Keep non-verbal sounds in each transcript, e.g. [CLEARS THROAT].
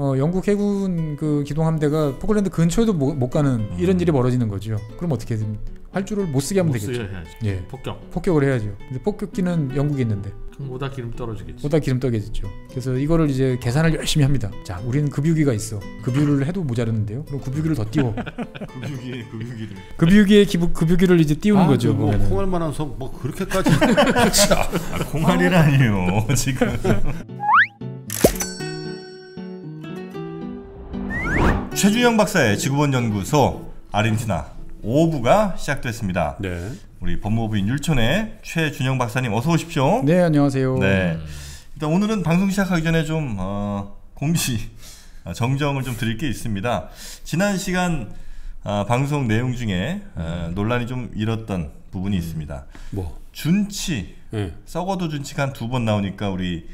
어, 영국 해군 그 기동함대가 포클랜드 근처에도 못, 못 가는 이런 일이 벌어지는 거죠. 그럼 어떻게 됩니까? 활주를 못 쓰게 하면 못 되겠죠. 쓰게 해야지. 예, 폭격. 폭격을 해야죠. 근데 폭격기는 영국에 있는데 그보다 기름 떨어지겠지. 보다 기름 떠게지죠. 그래서 이거를 이제 계산을 열심히 합니다. 자, 우리는 급유기가 있어. 급유를 해도 모자르는데요. 그럼 급유기를 더 띄워. [LAUGHS] 급유기에 급유기를. 급유기에 기부, 급유기를 이제 띄우는 아, 거죠. 뭐 보면은. 콩할 만한 성뭐 그렇게까지 [LAUGHS] [LAUGHS] 아, 콩알이라니요 지금. 최준영 박사의 지구본 연구소 아르헨티나 5부가 시작됐습니다. 네. 우리 법무부인 율촌의 최준영 박사님 어서 오십시오. 네, 안녕하세요. 네. 일단 오늘은 방송 시작하기 전에 좀 어, 공지 어, 정정을 좀 드릴 게 있습니다. 지난 시간 어, 방송 내용 중에 어, 논란이 좀 일었던 부분이 있습니다. 뭐. 준치 예. 썩어도 준치가 한 두 번 나오니까 우리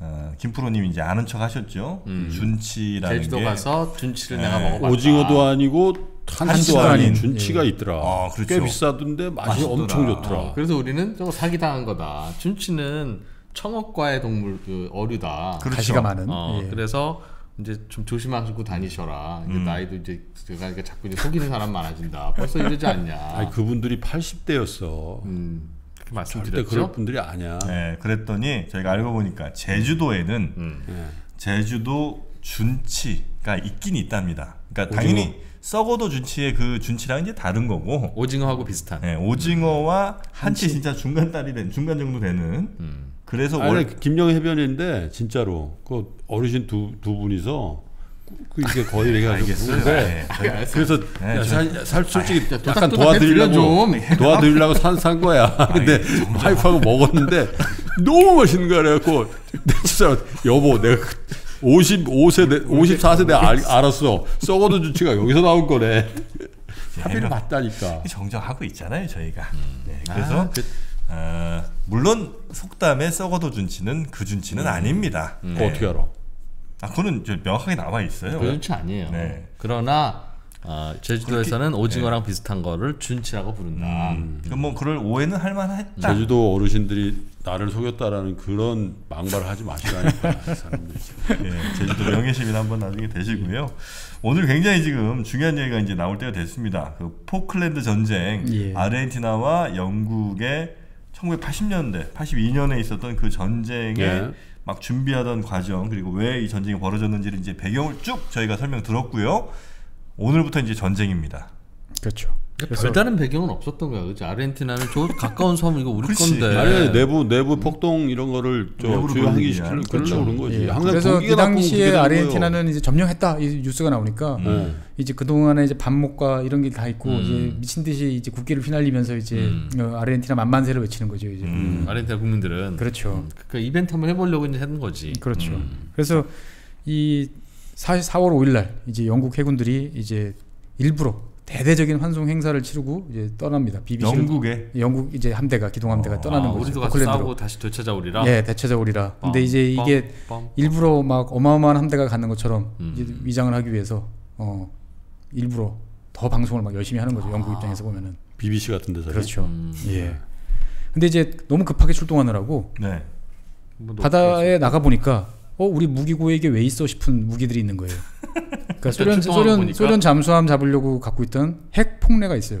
어, 김프로님 이제 아는 척 하셨죠. 음. 준치라는 제주도 게 가서 준치를 네. 내가 먹어봤다. 오징어도 아니고 한치도 아닌 아닌, 준치가 예. 있더라. 아, 그렇죠. 꽤 비싸던데 맛이 맛있더라. 엄청 좋더라. 어, 그래서 우리는 저거 사기당한 거다. 준치는 청어과의 동물 그 어류다. 그렇죠. 가시가 많은. 어, 예. 그래서 이제 좀 조심하시고 다니셔라. 이제 음. 나이도 이제 제가 자꾸 이제 속이는 사람 많아진다. 벌써 이러지 않냐. 아니 그분들이 80대였어. 음, 그렇게 말씀드렸죠. 그럴 분들이 아니야. 네, 그랬더니 저희가 알고 보니까 제주도에는 음. 예. 제주도 준치가 있긴 있답니다. 그러니까 당연히 썩어도 준치의 그 준치랑 이제 다른 거고 오징어하고 비슷한. 네, 오징어와 한치 진짜 중간 딸이 된 중간 정도 되는 음. 그래서 아니 월, 김영 해변인데 진짜로 그 어르신 두 두 분이서 그 이게 거의 얘기가 알겠어요. 데 네, 저희가 그래서 네, 살, 살 솔직히 도닥도닥 약간 도와드리려고 좀. [LAUGHS] 도와드리려고 산, 산 거야. [LAUGHS] 근데 와이프하고 먹었는데 너무 맛있는 거야. 그래갖고 내 진짜 여보 내가 55세 54세 내가 알, 알았어. 썩어도 주치가 여기서 나온 거네. 합의를 봤다니까. 정정하고 있잖아요, 저희가. 네, 그래서 어, 물론 속담에 썩어도 준치는 그 준치는 아닙니다. 음. 그거 어떻게 알아? 아, 그거는 저 명확하게 나와 있어요. 그 준치 아니에요. 네. 그러나 어, 제주도에서는 오징어랑 비슷한 거를 준치라고 부른다. 음, 그럼 뭐 그럴 오해는 할 만했다. 제주도 어르신들이 나를 속였다라는 그런 막말을 하지 마시라니까 사람들이. 예, 제주도 명예시민 한번 나중에 되시고요. 오늘 굉장히 지금 중요한 얘기가 이제 나올 때가 됐습니다. 그 포클랜드 전쟁, 예. 아르헨티나와 영국의 1980년대, 82년에 있었던 그 전쟁에 예. 막 준비하던 과정 그리고 왜 이 전쟁이 벌어졌는지를 이제 배경을 쭉 저희가 설명 들었고요. 오늘부터 이제 전쟁입니다. 그렇죠. 그러니까 별다른 배경은 없었던 거야. 그지 아르헨티나는 저 가까운 섬 이거 우리 그치. 건데. 아니 내부 내부 폭동 이런 거를 저 주요하기 위한. 그러려고 그런 거지. 예. 항상 그래서 그 당시에 아르헨티나는 이제 점령했다 이 뉴스가 나오니까 거예요. 예. 이제 그 동안에 이제 반목과 이런 게 다 있고 음. 이제 미친 듯이 이제 국기를 휘날리면서 이제 음. 어, 아르헨티나 만만세를 외치는 거죠 이제. 음. 아르헨티나 국민들은 그렇죠. 그 이벤트 한번 해보려고 이제 하는 거지. 그렇죠. 음. 그래서 이 4, 4월 5일 날 이제 영국 해군들이 이제 일부러 대대적인 환송 행사를 치르고 이제 떠납니다. BBC 영국에 영국 이제 함대가 기동 함대가 어. 떠나는 아, 거죠. 우리도 가서. 싸우고 다시 되찾아오리라. 예, 되찾아오리라. 근데 이제 이게 빰, 빰. 일부러 막 어마어마한 함대가 가는 것처럼 음. 위장을 하기 위해서 어 일부러 더 방송을 막 열심히 하는 거죠. 영국 아. 입장에서 보면은 BBC 같은 데서 그렇죠. 음. 예. 근데 이제 너무 급하게 출동하느라고 네. 뭐 바다에 나가 보니까 어 우리 무기고에 이게 왜 있어 싶은 무기들이 있는 거예요. [LAUGHS] 그러니까 소련 소련? 소련 잠수함 잡으려고 갖고 있던 핵 폭내가 있어요.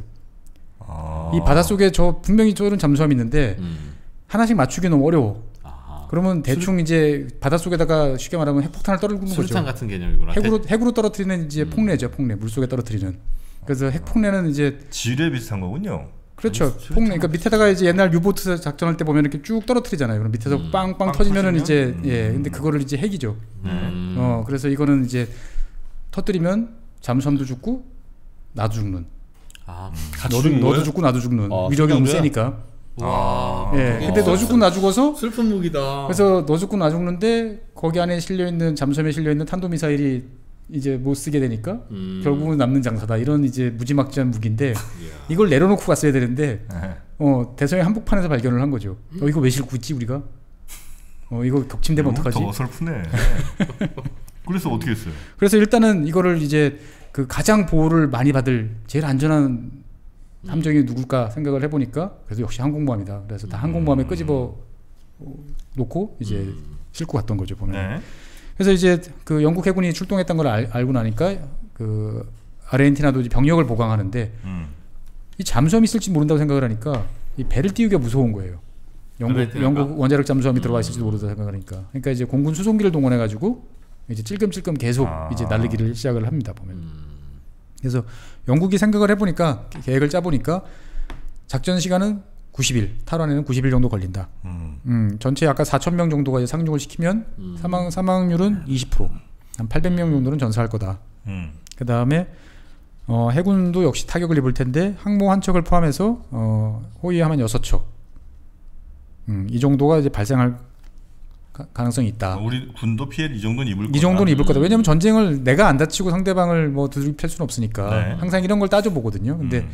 아. 이 바닷속에 저 분명히 소련 잠수함이 있는데 음. 하나씩 맞추기 너무 어려워. 아하. 그러면 대충 이제 바닷속에다가 쉽게 말하면 핵폭탄을 떨구는 거죠. 수류탄 같은 개념이구나. 핵으로 핵으로 떨어뜨리는 이제 음. 폭내죠, 폭내 물속에 떨어뜨리는. 그래서 핵 폭내는 이제 지뢰 비슷한 거군요. 그렇죠. 폭내. 그러니까 밑에다가 이제 옛날 유보트 작전할 때 보면 이렇게 쭉 떨어뜨리잖아요. 그럼 밑에서 음. 빵빵 빵 터지면은 터지면? 이제 음. 예. 근데 그거를 이제 핵이죠. 음. 어 그래서 이거는 이제 터뜨리면 잠수함도 죽고 나도 죽는. 아, 너도 죽는 너도 거예요? 죽고 나도 죽는. 아, 위력이 너무? 세니까. 와. 예. 근데 너 죽고 나 죽어서 슬픈 무기다. 그래서 너 죽고 나 죽는데 거기 안에 실려 있는 잠수함에 실려 있는 탄도 미사일이 이제 못 쓰게 되니까 음. 결국은 남는 장사다 이런 이제 무지막지한 무기인데. 이걸 내려놓고 갔어야 되는데 네. [LAUGHS] 어 대서양 한복판에서 발견을 한 거죠. 어 이거 왜 싣고 있지 우리가? 어 이거 격침되면 어떡하지? 더 어설프네. [LAUGHS] 그래서 어떻게 했어요? 그래서 일단은 이거를 이제 그 가장 보호를 많이 받을 제일 안전한 함정이 누굴까 생각을 해보니까 그래서 역시 항공모함이다. 그래서 다 항공모함에 끄집어 어, 놓고 이제 싣고 갔던 거죠 보면. 네. 그래서 이제 그 영국 해군이 출동했던 걸 알, 알고 나니까 그 아르헨티나도 이제 병력을 보강하는데 음. 이 잠수함이 있을지 모른다고 생각을 하니까 이 배를 띄우기가 무서운 거예요. 영국? 영국 원자력 잠수함이 음. 들어와 있을지도 모른다고 생각하니까. 그러니까 이제 공군 수송기를 동원해 가지고 이제 찔끔찔끔 계속 아. 이제 날리기를 시작을 합니다 보면. 음. 그래서 영국이 생각을 해보니까 계획을 짜보니까 작전 시간은 90일 탈환에는 90일 정도 걸린다. 음. 음, 전체 아까 4천 명 정도가 이제 상륙을 시키면 음. 사망 사망률은 20%. 한 800명 정도는 전사할 거다. 음. 그 다음에 어, 해군도 역시 타격을 입을 텐데 항모 한 척을 포함해서 어, 호위함은 여섯 척. 음, 이 정도가 이제 발생할 가, 가능성이 있다. 우리 군도 피해를 이 정도는 입을 거다. 이 정도는 입을 거다. 왜냐면 전쟁을 내가 안 다치고 상대방을 뭐 두들겨 팰 수는 없으니까 네. 항상 이런 걸 따져 보거든요. 근데 음.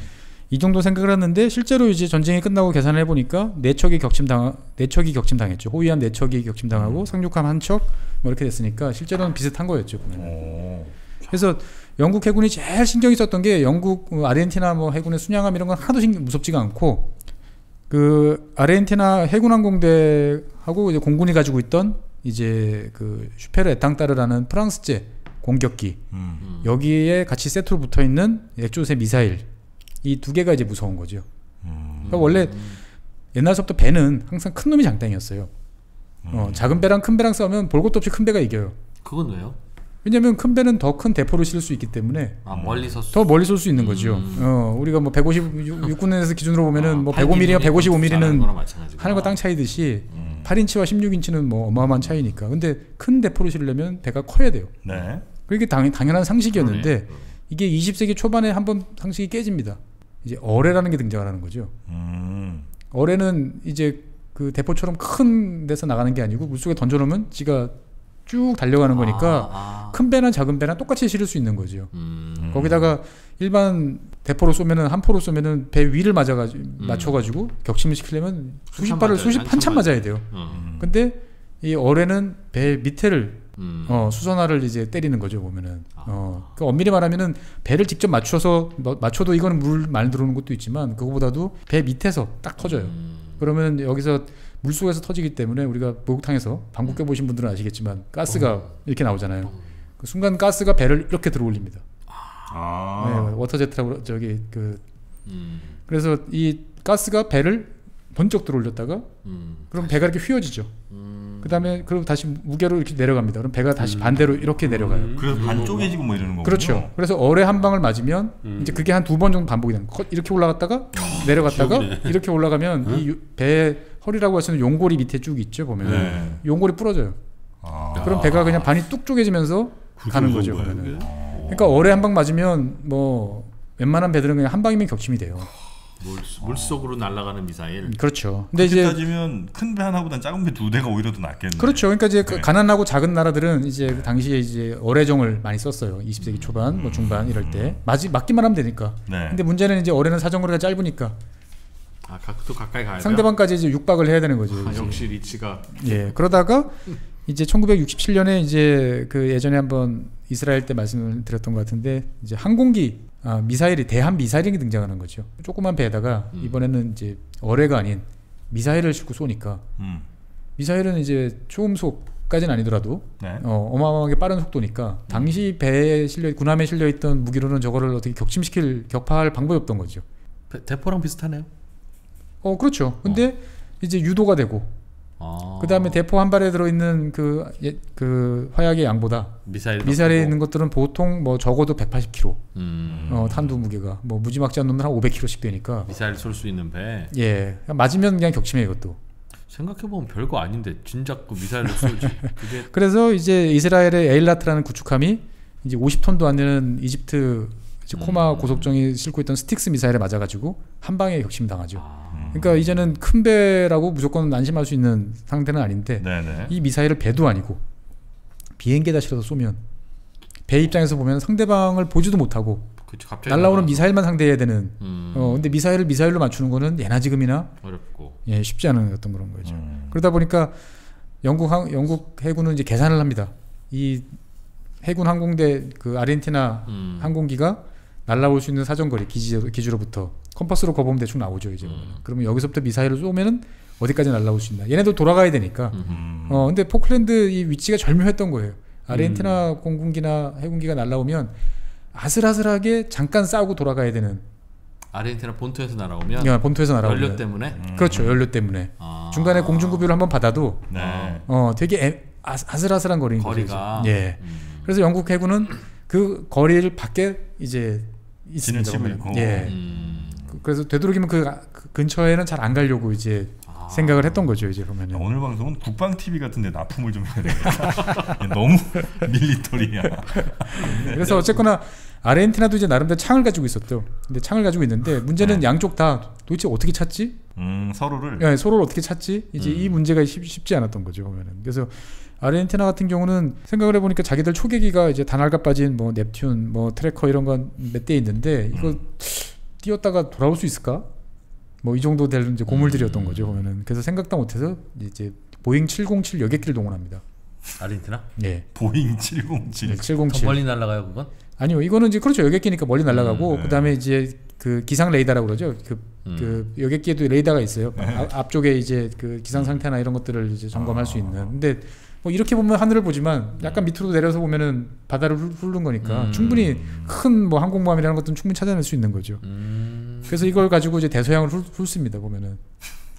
이 정도 생각을 했는데 실제로 이제 전쟁이 끝나고 계산을 해보니까 네 척이 격침당 네 척이 격침 당했죠. 호위함 네 척이 격침 당하고 상륙함 한척 뭐 이렇게 됐으니까 실제로는 비슷한 거였죠. 오. 그래서 영국 해군이 제일 신경이 썼던 게 영국 어, 아르헨티나 뭐 해군의 순양함 이런 건 하나도 신경 무섭지가 않고 그 아르헨티나 해군 항공대하고 이제 공군이 가지고 있던 이제 그 슈페르 에탕따르라는 프랑스제 공격기 음. 음. 여기에 같이 세트로 붙어 있는 액조세 미사일 이 두 개가 이제 무서운 거죠. 음. 그러니까 원래 옛날서부터 배는 항상 큰 놈이 장땡이었어요. 어, 음. 작은 배랑 큰 배랑 싸우면 볼 것도 없이 큰 배가 이겨요. 그건 왜요? 왜냐하면 큰 배는 더 큰 대포를 실을 수 있기 때문에 아 멀리서 쏘- 더 멀리 쏠 수 있는 거죠. 음. 어, 우리가 뭐 150, [LAUGHS] 육군에서 기준으로 보면은 아, 뭐 8mm 105mm와 155mm는 거나 마찬가지구나. 하늘과 땅 차이듯이 음. 8인치와 16인치는 뭐 어마어마한 차이니까. 근데 큰 대포를 실으려면 배가 커야 돼요. 네. 그게 당, 당연한 상식이었는데 그러네. 이게 20세기 초반에 한 번 상식이 깨집니다. 이제 어뢰라는 게 등장을 하는 거죠. 음. 어뢰는 이제 그 대포처럼 큰 데서 나가는 게 아니고 물속에 던져놓으면 지가 쭉 달려가는 거니까 아, 아. 큰 배나 작은 배나 똑같이 실을 수 있는 거죠. 음. 거기다가 일반 대포로 쏘면은 한 포로 쏘면은 배 위를 맞아가지고 음. 맞춰가지고 격침을 시키려면 수십 발을 수십 돼, 한참 한참 맞아야 돼요. 어. 음. 근데 이 어뢰는 배 밑에를 음. 어, 수선하를 이제 때리는 거죠 보면은. 아. 어, 그 엄밀히 말하면은 배를 직접 맞춰서 뭐- 맞춰도 이거는 물 많이 들어오는 것도 있지만 그거보다도 배 밑에서 딱 터져요. 음. 그러면 여기서 물 속에서 터지기 때문에 우리가 목욕탕에서 방구 껴보신 분들은 아시겠지만 가스가 이렇게 나오잖아요. 그 순간 가스가 배를 이렇게 들어올립니다. 아. 네, water jet라고 저기 그 음. 그래서 이 가스가 배를 번쩍 들어올렸다가 음. 그럼 배가 이렇게 휘어지죠. 음. 그다음에 그럼 다시 무게로 이렇게 내려갑니다. 그럼 배가 다시 반대로 이렇게 내려가요. 그래서 반 쪼개지고 뭐 이러는 거군요. 그렇죠. 그래서 어뢰 한 방을 맞으면 음. 이제 그게 한 두 번 정도 반복이 되는 거예요. 이렇게 올라갔다가 [LAUGHS] 내려갔다가. 이렇게 올라가면 이 배 허리라고 할수 있는 용골이 밑에 쭉 있죠 보면 네. 용골이 부러져요. 아. 그럼 배가 그냥 반이 뚝 쪼개지면서 가는 거죠. 그게? 그러니까 어뢰 한 방 맞으면 뭐 웬만한 배들은 그냥 한 방이면 격침이 돼요. 물, 물속으로 날아가는 미사일. 그렇죠. 근데 이제 따지면 큰 배 하나보단 작은 배 두 대가 오히려 더 낫겠네. 그렇죠. 그러니까 이제 그 네. 가난하고 작은 나라들은 이제 그 당시에 이제 어뢰정을 많이 썼어요. 20세기 초반, 뭐 중반 이럴 때 맞이 맞기만 하면 되니까. 네. 근데 문제는 이제 어뢰는 사정거리가 짧으니까 아, 각도 가까이 가야. 상대방까지 이제 육박을 해야 되는 거죠. 아. 역시 리치가 예. 그러다가 이제 1967년에 이제 그 예전에 한번 이스라엘 때 말씀을 드렸던 것 같은데 이제 항공기 아, 미사일이 대한 미사일이 등장하는 거죠. 조그만 배에다가 음. 이번에는 이제 어뢰가 아닌 미사일을 싣고 쏘니까 음. 미사일은 이제 초음속까지는 아니더라도 네. 어, 어마어마하게 빠른 속도니까 당시 배에 실려 군함에 실려 있던 무기로는 저거를 어떻게 격침시킬 격파할 방법이 없던 거죠. 배- 대포랑 비슷하네요. 어 그렇죠. 근데 이제 유도가 되고 아. 그 다음에 대포 한 발에 들어 있는 그, 예, 그 화약의 양보다 미사일 미사일에 있는 것들은 보통 뭐 적어도 180kg 음. 어, 탄두 무게가 뭐 무지막지한 놈은 한 500kg씩 되니까 미사일 쏠 수 있는 배. 예 맞으면 그냥 격침해 이것도. 생각해 보면 별거 아닌데 진작 그 미사일을 쏠지. [LAUGHS] 그게 그래서 이제 이스라엘의 에일라트라는 구축함이 이제 50톤도 안 되는 이집트 이제 코마 음. 고속정이 싣고 있던 스틱스 미사일에 맞아가지고 한 방에 격침 당하죠. 아. 그러니까 이제는 큰 배라고 무조건 안심할 수 있는 상태는 아닌데 네네. 이 미사일을 배도 아니고 비행기에다 실어서 쏘면 배 입장에서 보면 상대방을 보지도 못하고 그치 날라오는. 미사일만 상대해야 되는 음. 어 근데 미사일을 미사일로 맞추는 거는 예나 지금이나 어렵고. 예 쉽지 않은 어떤 그런 거죠. 음. 그러다 보니까 영국 항, 영국 해군은 이제 계산을 합니다. 이 해군 항공대 그 아르헨티나 음. 항공기가 날라올 수 있는 사정거리 기지, 기지로부터 컴퍼스로 거보면 대충 나오죠 이제 음. 그러면 여기서부터 미사일을 쏘면은 어디까지 날라올 수 있나 얘네도 돌아가야 되니까 음. 음. 어 근데 포클랜드 이 위치가 절묘했던 거예요 아르헨티나 공군기나 해군기가 날라오면 아슬아슬하게 잠깐 싸우고 돌아가야 되는 아르헨티나 본토에서 날아오면 그러니까 본토에서 날아오면 연료 때문에 그렇죠 연료 때문에 아. 중간에 공중급유를 한번 받아도 네. 어 되게 애, 아, 아슬아슬한 거리인 거리가 거죠. 예. 음. 그래서 영국 해군은 그 거리를 밖에 이제 있습니다. 예. 음. 그- 그래서 되도록이면 그, 아- 그 근처에는 잘 안 가려고 이제 아. 생각을 했던 거죠. 이제 야, 보면은. 오늘 방송은 국방 TV 같은데 납품을 좀 해야 되겠다. 너무 [LAUGHS] 밀리터리야. 그래서 어쨌거나 아르헨티나도 이제 나름대로 창을 가지고 있었죠. 근데 창을 가지고 있는데 문제는 네. 양쪽 다 도대체 어떻게 찾지? 음, 서로를 예, 서로를 어떻게 찾지? 이제 음. 이 문제가 쉽, 쉽지 않았던 거죠. 보면은. 그래서 아르헨티나 같은 경우는 생각을 해보니까 자기들 초계기가 이제 단알가 빠진 뭐 넵튠, 뭐 트래커 이런 건 몇 대 있는데 이거 띄었다가 돌아올 수 있을까? 뭐 이 정도 될 이제 고물들이었던 거죠. 보면은. 그래서 생각도 못해서 이제 보잉 707 여객기를 동원합니다. 아르헨티나 예, 보잉 707. 네, 더 707. 멀리 날아가요 그건? 아니요, 이거는 이제 그렇죠 여객기니까 멀리 날아가고 음, 네. 그다음에 이제 그 기상 레이더라고 그러죠. 그, 음. 그 여객기에도 레이더가 있어요. 네. 앞- 앞쪽에 이제 그 기상 상태나 이런 것들을 이제 점검할 수 있는. 근데 뭐 이렇게 보면 하늘을 보지만 약간 밑으로 내려서 보면은 바다를 훑- 훑는 거니까 음. 충분히 큰 뭐 항공모함이라는 것들은 충분히 찾아낼 수 있는 거죠. 음. 그래서 이걸 가지고 이제 대서양을 훑, 훑습니다 보면은.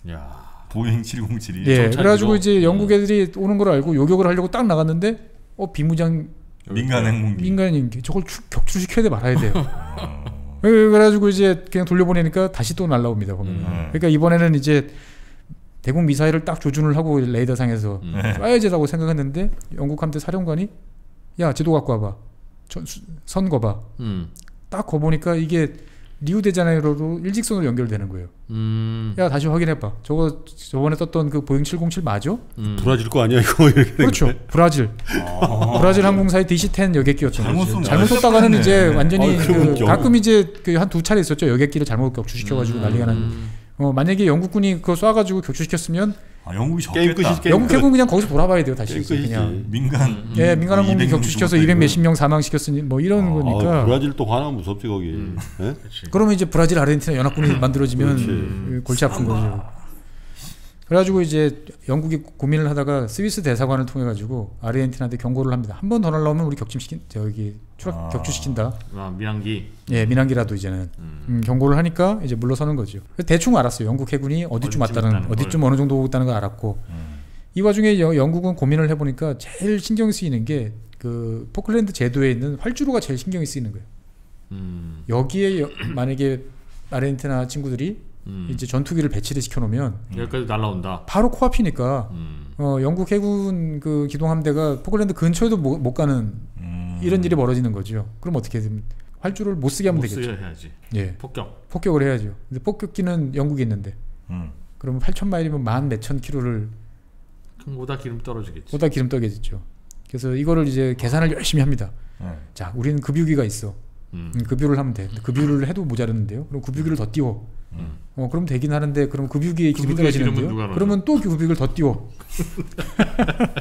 야. 보잉 707이 예. 그래가지고 이제 영국 애들이 오는 걸 알고 요격을 하려고 딱 나갔는데 어 비무장 민간 항공기. 민간인 저걸 추- 격추시켜야 돼 말아야 돼요. 어. [LAUGHS] 예, 그래가지고 이제 그냥 돌려보내니까 다시 또 날라옵니다 보면. 음. 은 그러니까 이번에는 이제 대공 미사일을 딱 조준을 하고 레이더 상에서 음. 네. 쏴야지 라고 생각했는데 영국 함대 사령관이 야 지도 갖고 와봐. 저, 선 그어봐. 음. 딱 그어보니까 이게 리우데자네이로로 일직선으로 연결되는 거예요. 음. 야 다시 확인해봐. 저거 저번에 떴던 그 보잉 707 맞아? 음. 브라질 거 아니야 이거 [LAUGHS] 그렇죠. 브라질. 브라질 항공사의 DC-10 여객기였던 잘못 잘못 쏘다가는 깜짝이네. 이제 완전히 아, 그 경- 가끔 이제 그 한 두 차례 있었죠. 여객기를 잘못 격추시켜가지고 음. 난리가 난. 어, 만약에 영국군이 그거 쏴가지고 격추시켰으면 아, 영국이 게임 졌겠다. 영국 해군 그냥 거기서 돌아봐야 돼요 다시. 그냥. 민간 예, 민간 뭐 항공기 200명 격추시켜서 죽었다 200 이거. 몇십 명 사망시켰으니 뭐 이런 아, 거니까. 아, 브라질 또 화나면 무섭지 거기. 음. 예? 그치. 그러면 이제 브라질 아르헨티나 연합군이 만들어지면 골치 아픈 거죠. 그래가지고 이제 영국이 고민을 하다가 스위스 대사관을 통해 가지고 아르헨티나한테 경고를 합니다. 한 번 더 날라오면 우리 격침시킨 저기 추락 아. 격추시킨다. 아, 민항기. 예, 민항기라도 이제는 음. 음, 경고를 하니까 이제 물러서는 거죠. 대충 알았어요. 영국 해군이 어디쯤 왔다는 어디쯤 어느 정도 오고 있다는 걸 알았고 음. 이 와중에 여- 영국은 고민을 해보니까 제일 신경이 쓰이는 게 그 포클랜드 제도에 있는 활주로가 제일 신경이 쓰이는 거예요. 음. 여기에 여- [CLEARS THROAT] 만약에 아르헨티나 친구들이 음. 이제 전투기를 배치를 시켜놓으면 여기까지 날라온다. 바로 코앞이니까 음. 어, 영국 해군 그 기동함대가 포클랜드 근처에도 못, 못 가는 음. 이런 일이 벌어지는 거죠. 그럼 어떻게 되면 활주로를 못 쓰게 하면 못 되겠죠. 쓰게 해야지. 예, 폭격. 폭격을 해야죠. 근데 폭격기는 영국에 있는데 음. 그러면 8천 마일이면 만 몇천 킬로를 그보다 기름 떨어지겠지. 보다 기름 떠게졌죠. 그래서 이거를 이제 계산을 열심히 합니다. 네. 자, 우리는 급유기가 있어. 음. 음, 급유를 하면 돼. 급유를 해도 모자르는데요. 그럼 급유기를 더 띄워. 음. 어, 그럼 되긴 하는데 그럼 급유기의 기름이 급유기의 떨어지는데요. 그러면 또 급유기를 더 띄워.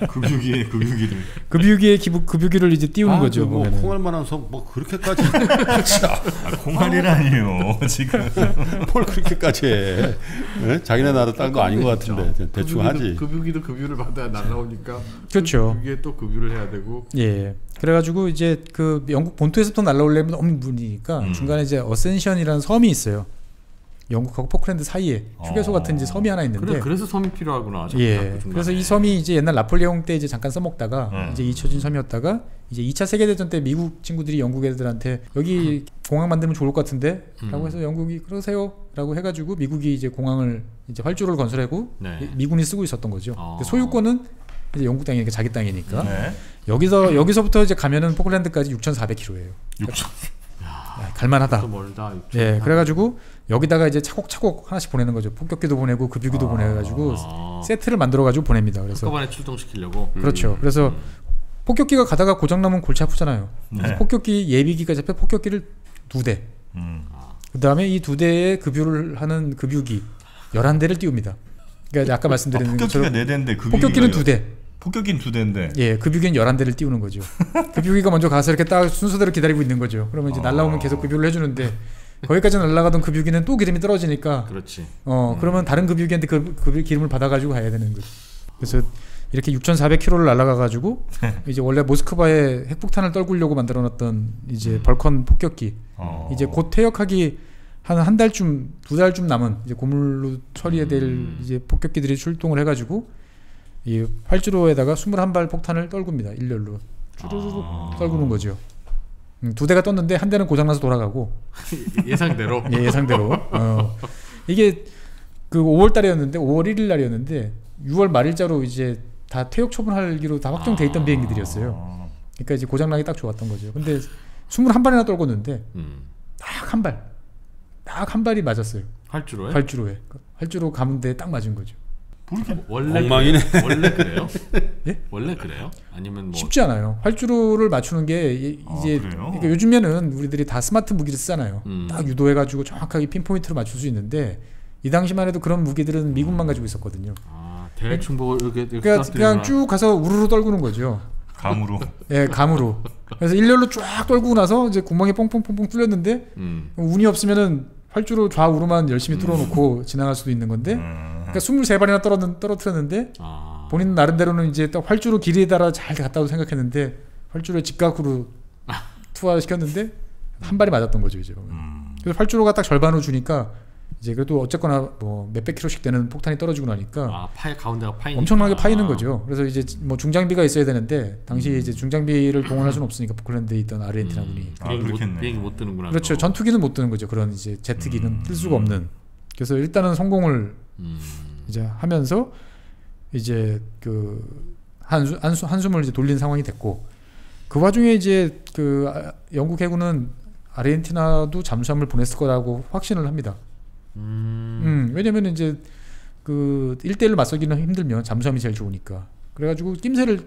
급유기에 급유기를 급유기의 기부, 급유기를 이제 띄우는 아, 거죠. 그뭐 보면은. 콩할 만한 성뭐 그렇게까지 [LAUGHS] 아, 콩알이라니요 지금 뭐뭘 그렇게까지 해? 예? 자기네 나라 딴 거 아닌 것 같은데 대충 하지. 급유기도 급유를 받아야 날라오니까. 그렇죠. 그게 또 급유를 해야 되고. 예. 그래가지고 이제 그 영국 본토에서부터 날라오려면 너무 무리니까 음. 중간에 이제 어센션이라는 섬이 있어요. 영국하고 포클랜드 사이에 휴게소 어. 같은 이제 섬이 하나 있는데. 그래 그래 서 섬이 필요하구나. 예. 그래서 이 섬이 이제 옛날 나폴레옹 때 이제 잠깐 써먹다가 음. 이제 잊혀진 섬이었다가 이제 2차 세계 대전 때 미국 친구들이 영국 애들한테 여기 공항 만들면 좋을 것 같은데 음. 라고 해서 영국이 그러세요 라고 해가지고 미국이 이제 공항을 이제 활주로를 건설하고 네. 미군이 쓰고 있었던 거죠. 어. 소유권은 이제 영국 땅이니까 자기 땅이니까 네. 여기서 여기서부터 이제 가면은 포클랜드까지 6,400km예요. 6천 갈만하다. 또 멀다. 예, 그래가지고 여기다가 이제 차곡차곡 하나씩 보내는 거죠. 폭격기도 보내고 급유기도 아. 보내가지고 아. 세트를 만들어가지고 보냅니다. 그래서 한꺼번에 출동시키려고. 그렇죠. 그래서 폭격기가 가다가 고장나면 골치 아프잖아요. 그래서 네. 폭격기 예비기가 잡혀 폭격기를 두 대. 음. 그 다음에 이 두 대의 급유를 하는 급유기 11대를 띄웁니다. 그러니까 아까 아, 말씀드린 폭격기가 것처럼 네 대인데 급유기가 폭격기는 두 대. 폭격기는 두 대인데 예, 급유기는 11대를 띄우는 거죠. [LAUGHS] 급유기가 먼저 가서 이렇게 딱 순서대로 기다리고 있는 거죠. 그러면 이제 어. 날라오면 계속 급유를 해주는데 거기까지 날아가던 급유기는 또 기름이 떨어지니까 그렇지. 어 그러면 다른 급유기한테 그, 그 기름을 받아가지고 가야 되는 거죠. 그래서 이렇게 6,400km를 날아가 가지고 이제 원래 모스크바에 핵폭탄을 떨구려고 만들어놨던 이제 벌컨 폭격기 어. 이제 곧 퇴역하기 한 한 달쯤 두 달쯤 남은 이제 고물로 처리해야 될 음. 이제 폭격기들이 출동을 해가지고 이 활주로에다가 21발 폭탄을 떨굽니다 일렬로 쭈루루룩 아. 떨구는 거죠. 음, 두 대가 떴는데 한 대는 고장나서 돌아가고 [LAUGHS] 예상대로. 예, 예상대로 어. 이게 그 5월 달이었는데 5월 1일 날이었는데 6월 말일자로 이제 다 퇴역 처분하기로 다 확정돼 있던 아. 비행기들이었어요. 어. 그러니까 이제 고장나기 딱 좋았던 거죠. 근데 21발이나 떨궜는데 음. 딱한 발, 딱 한 발이 맞았어요. 활주로에. 활주로에 활주로 가운데 딱 맞은 거죠. 뭐 이렇게 원래 엉망이네. 그래요? 원래 그래요? [LAUGHS] 예? 원래 그래요? 아니면 뭐 쉽지 않아요. 활주로를 맞추는 게 이- 아, 이제 그래요? 그러니까 요즘에는 우리들이 다 스마트 무기를 쓰잖아요. 음. 딱 유도해 가지고 정확하게 핀포인트로 맞출 수 있는데 이 당시만 해도 그런 무기들은 미국만 가지고 있었거든요. 아, 대충 뭐 이렇게 이렇게 그러니까 그냥 떨어뜨리거나. 쭉 가서 우르르 떨구는 거죠. 감으로 예, 감으로. 그래서 일렬로 쫙 떨구고 나서 이제 구멍이 뽕뽕뽕뽕 뚫렸는데 음. 운이 없으면은 활주로 좌우로만 열심히 뚫어놓고 지나갈 수도 있는 건데 음. 그러니까 23발이나 떨어, 떨어뜨렸는데 아. 본인 나름대로는 이제 딱 활주로 길이에 따라 잘 갔다고 생각했는데 활주로에 직각으로 투하시켰는데 한 발이 맞았던 거죠 이제. 음. 그래서 활주로가 딱 절반으로 주니까 이제 그래도 어쨌거나 뭐 몇백 킬로씩 되는 폭탄이 떨어지고 나니까 아, 파이 가운데가 파이 엄청나게 파이는 거죠. 그래서 이제 뭐 중장비가 있어야 되는데 당시 이제 중장비를 동원할 수는 없으니까 포클랜드에 있던 아르헨티나군이 아, 비행기 못, 그렇겠네. 비행기 못 뜨는구나. 그렇죠. 또. 전투기는 못 뜨는 거죠. 그런 이제 제트기는 음. 뜰 수가 없는. 그래서 일단은 성공을 음. 이제 하면서 이제 그 한수, 한수, 한숨을 이제 돌린 상황이 됐고 그 와중에 이제 그 아- 영국 해군은 아르헨티나도 잠수함을 보냈을 거라고 확신을 합니다. 음. 음, 왜냐면 이제 그 1대1로 맞서기는 힘들면 잠수함이 제일 좋으니까. 그래가지고 낌새를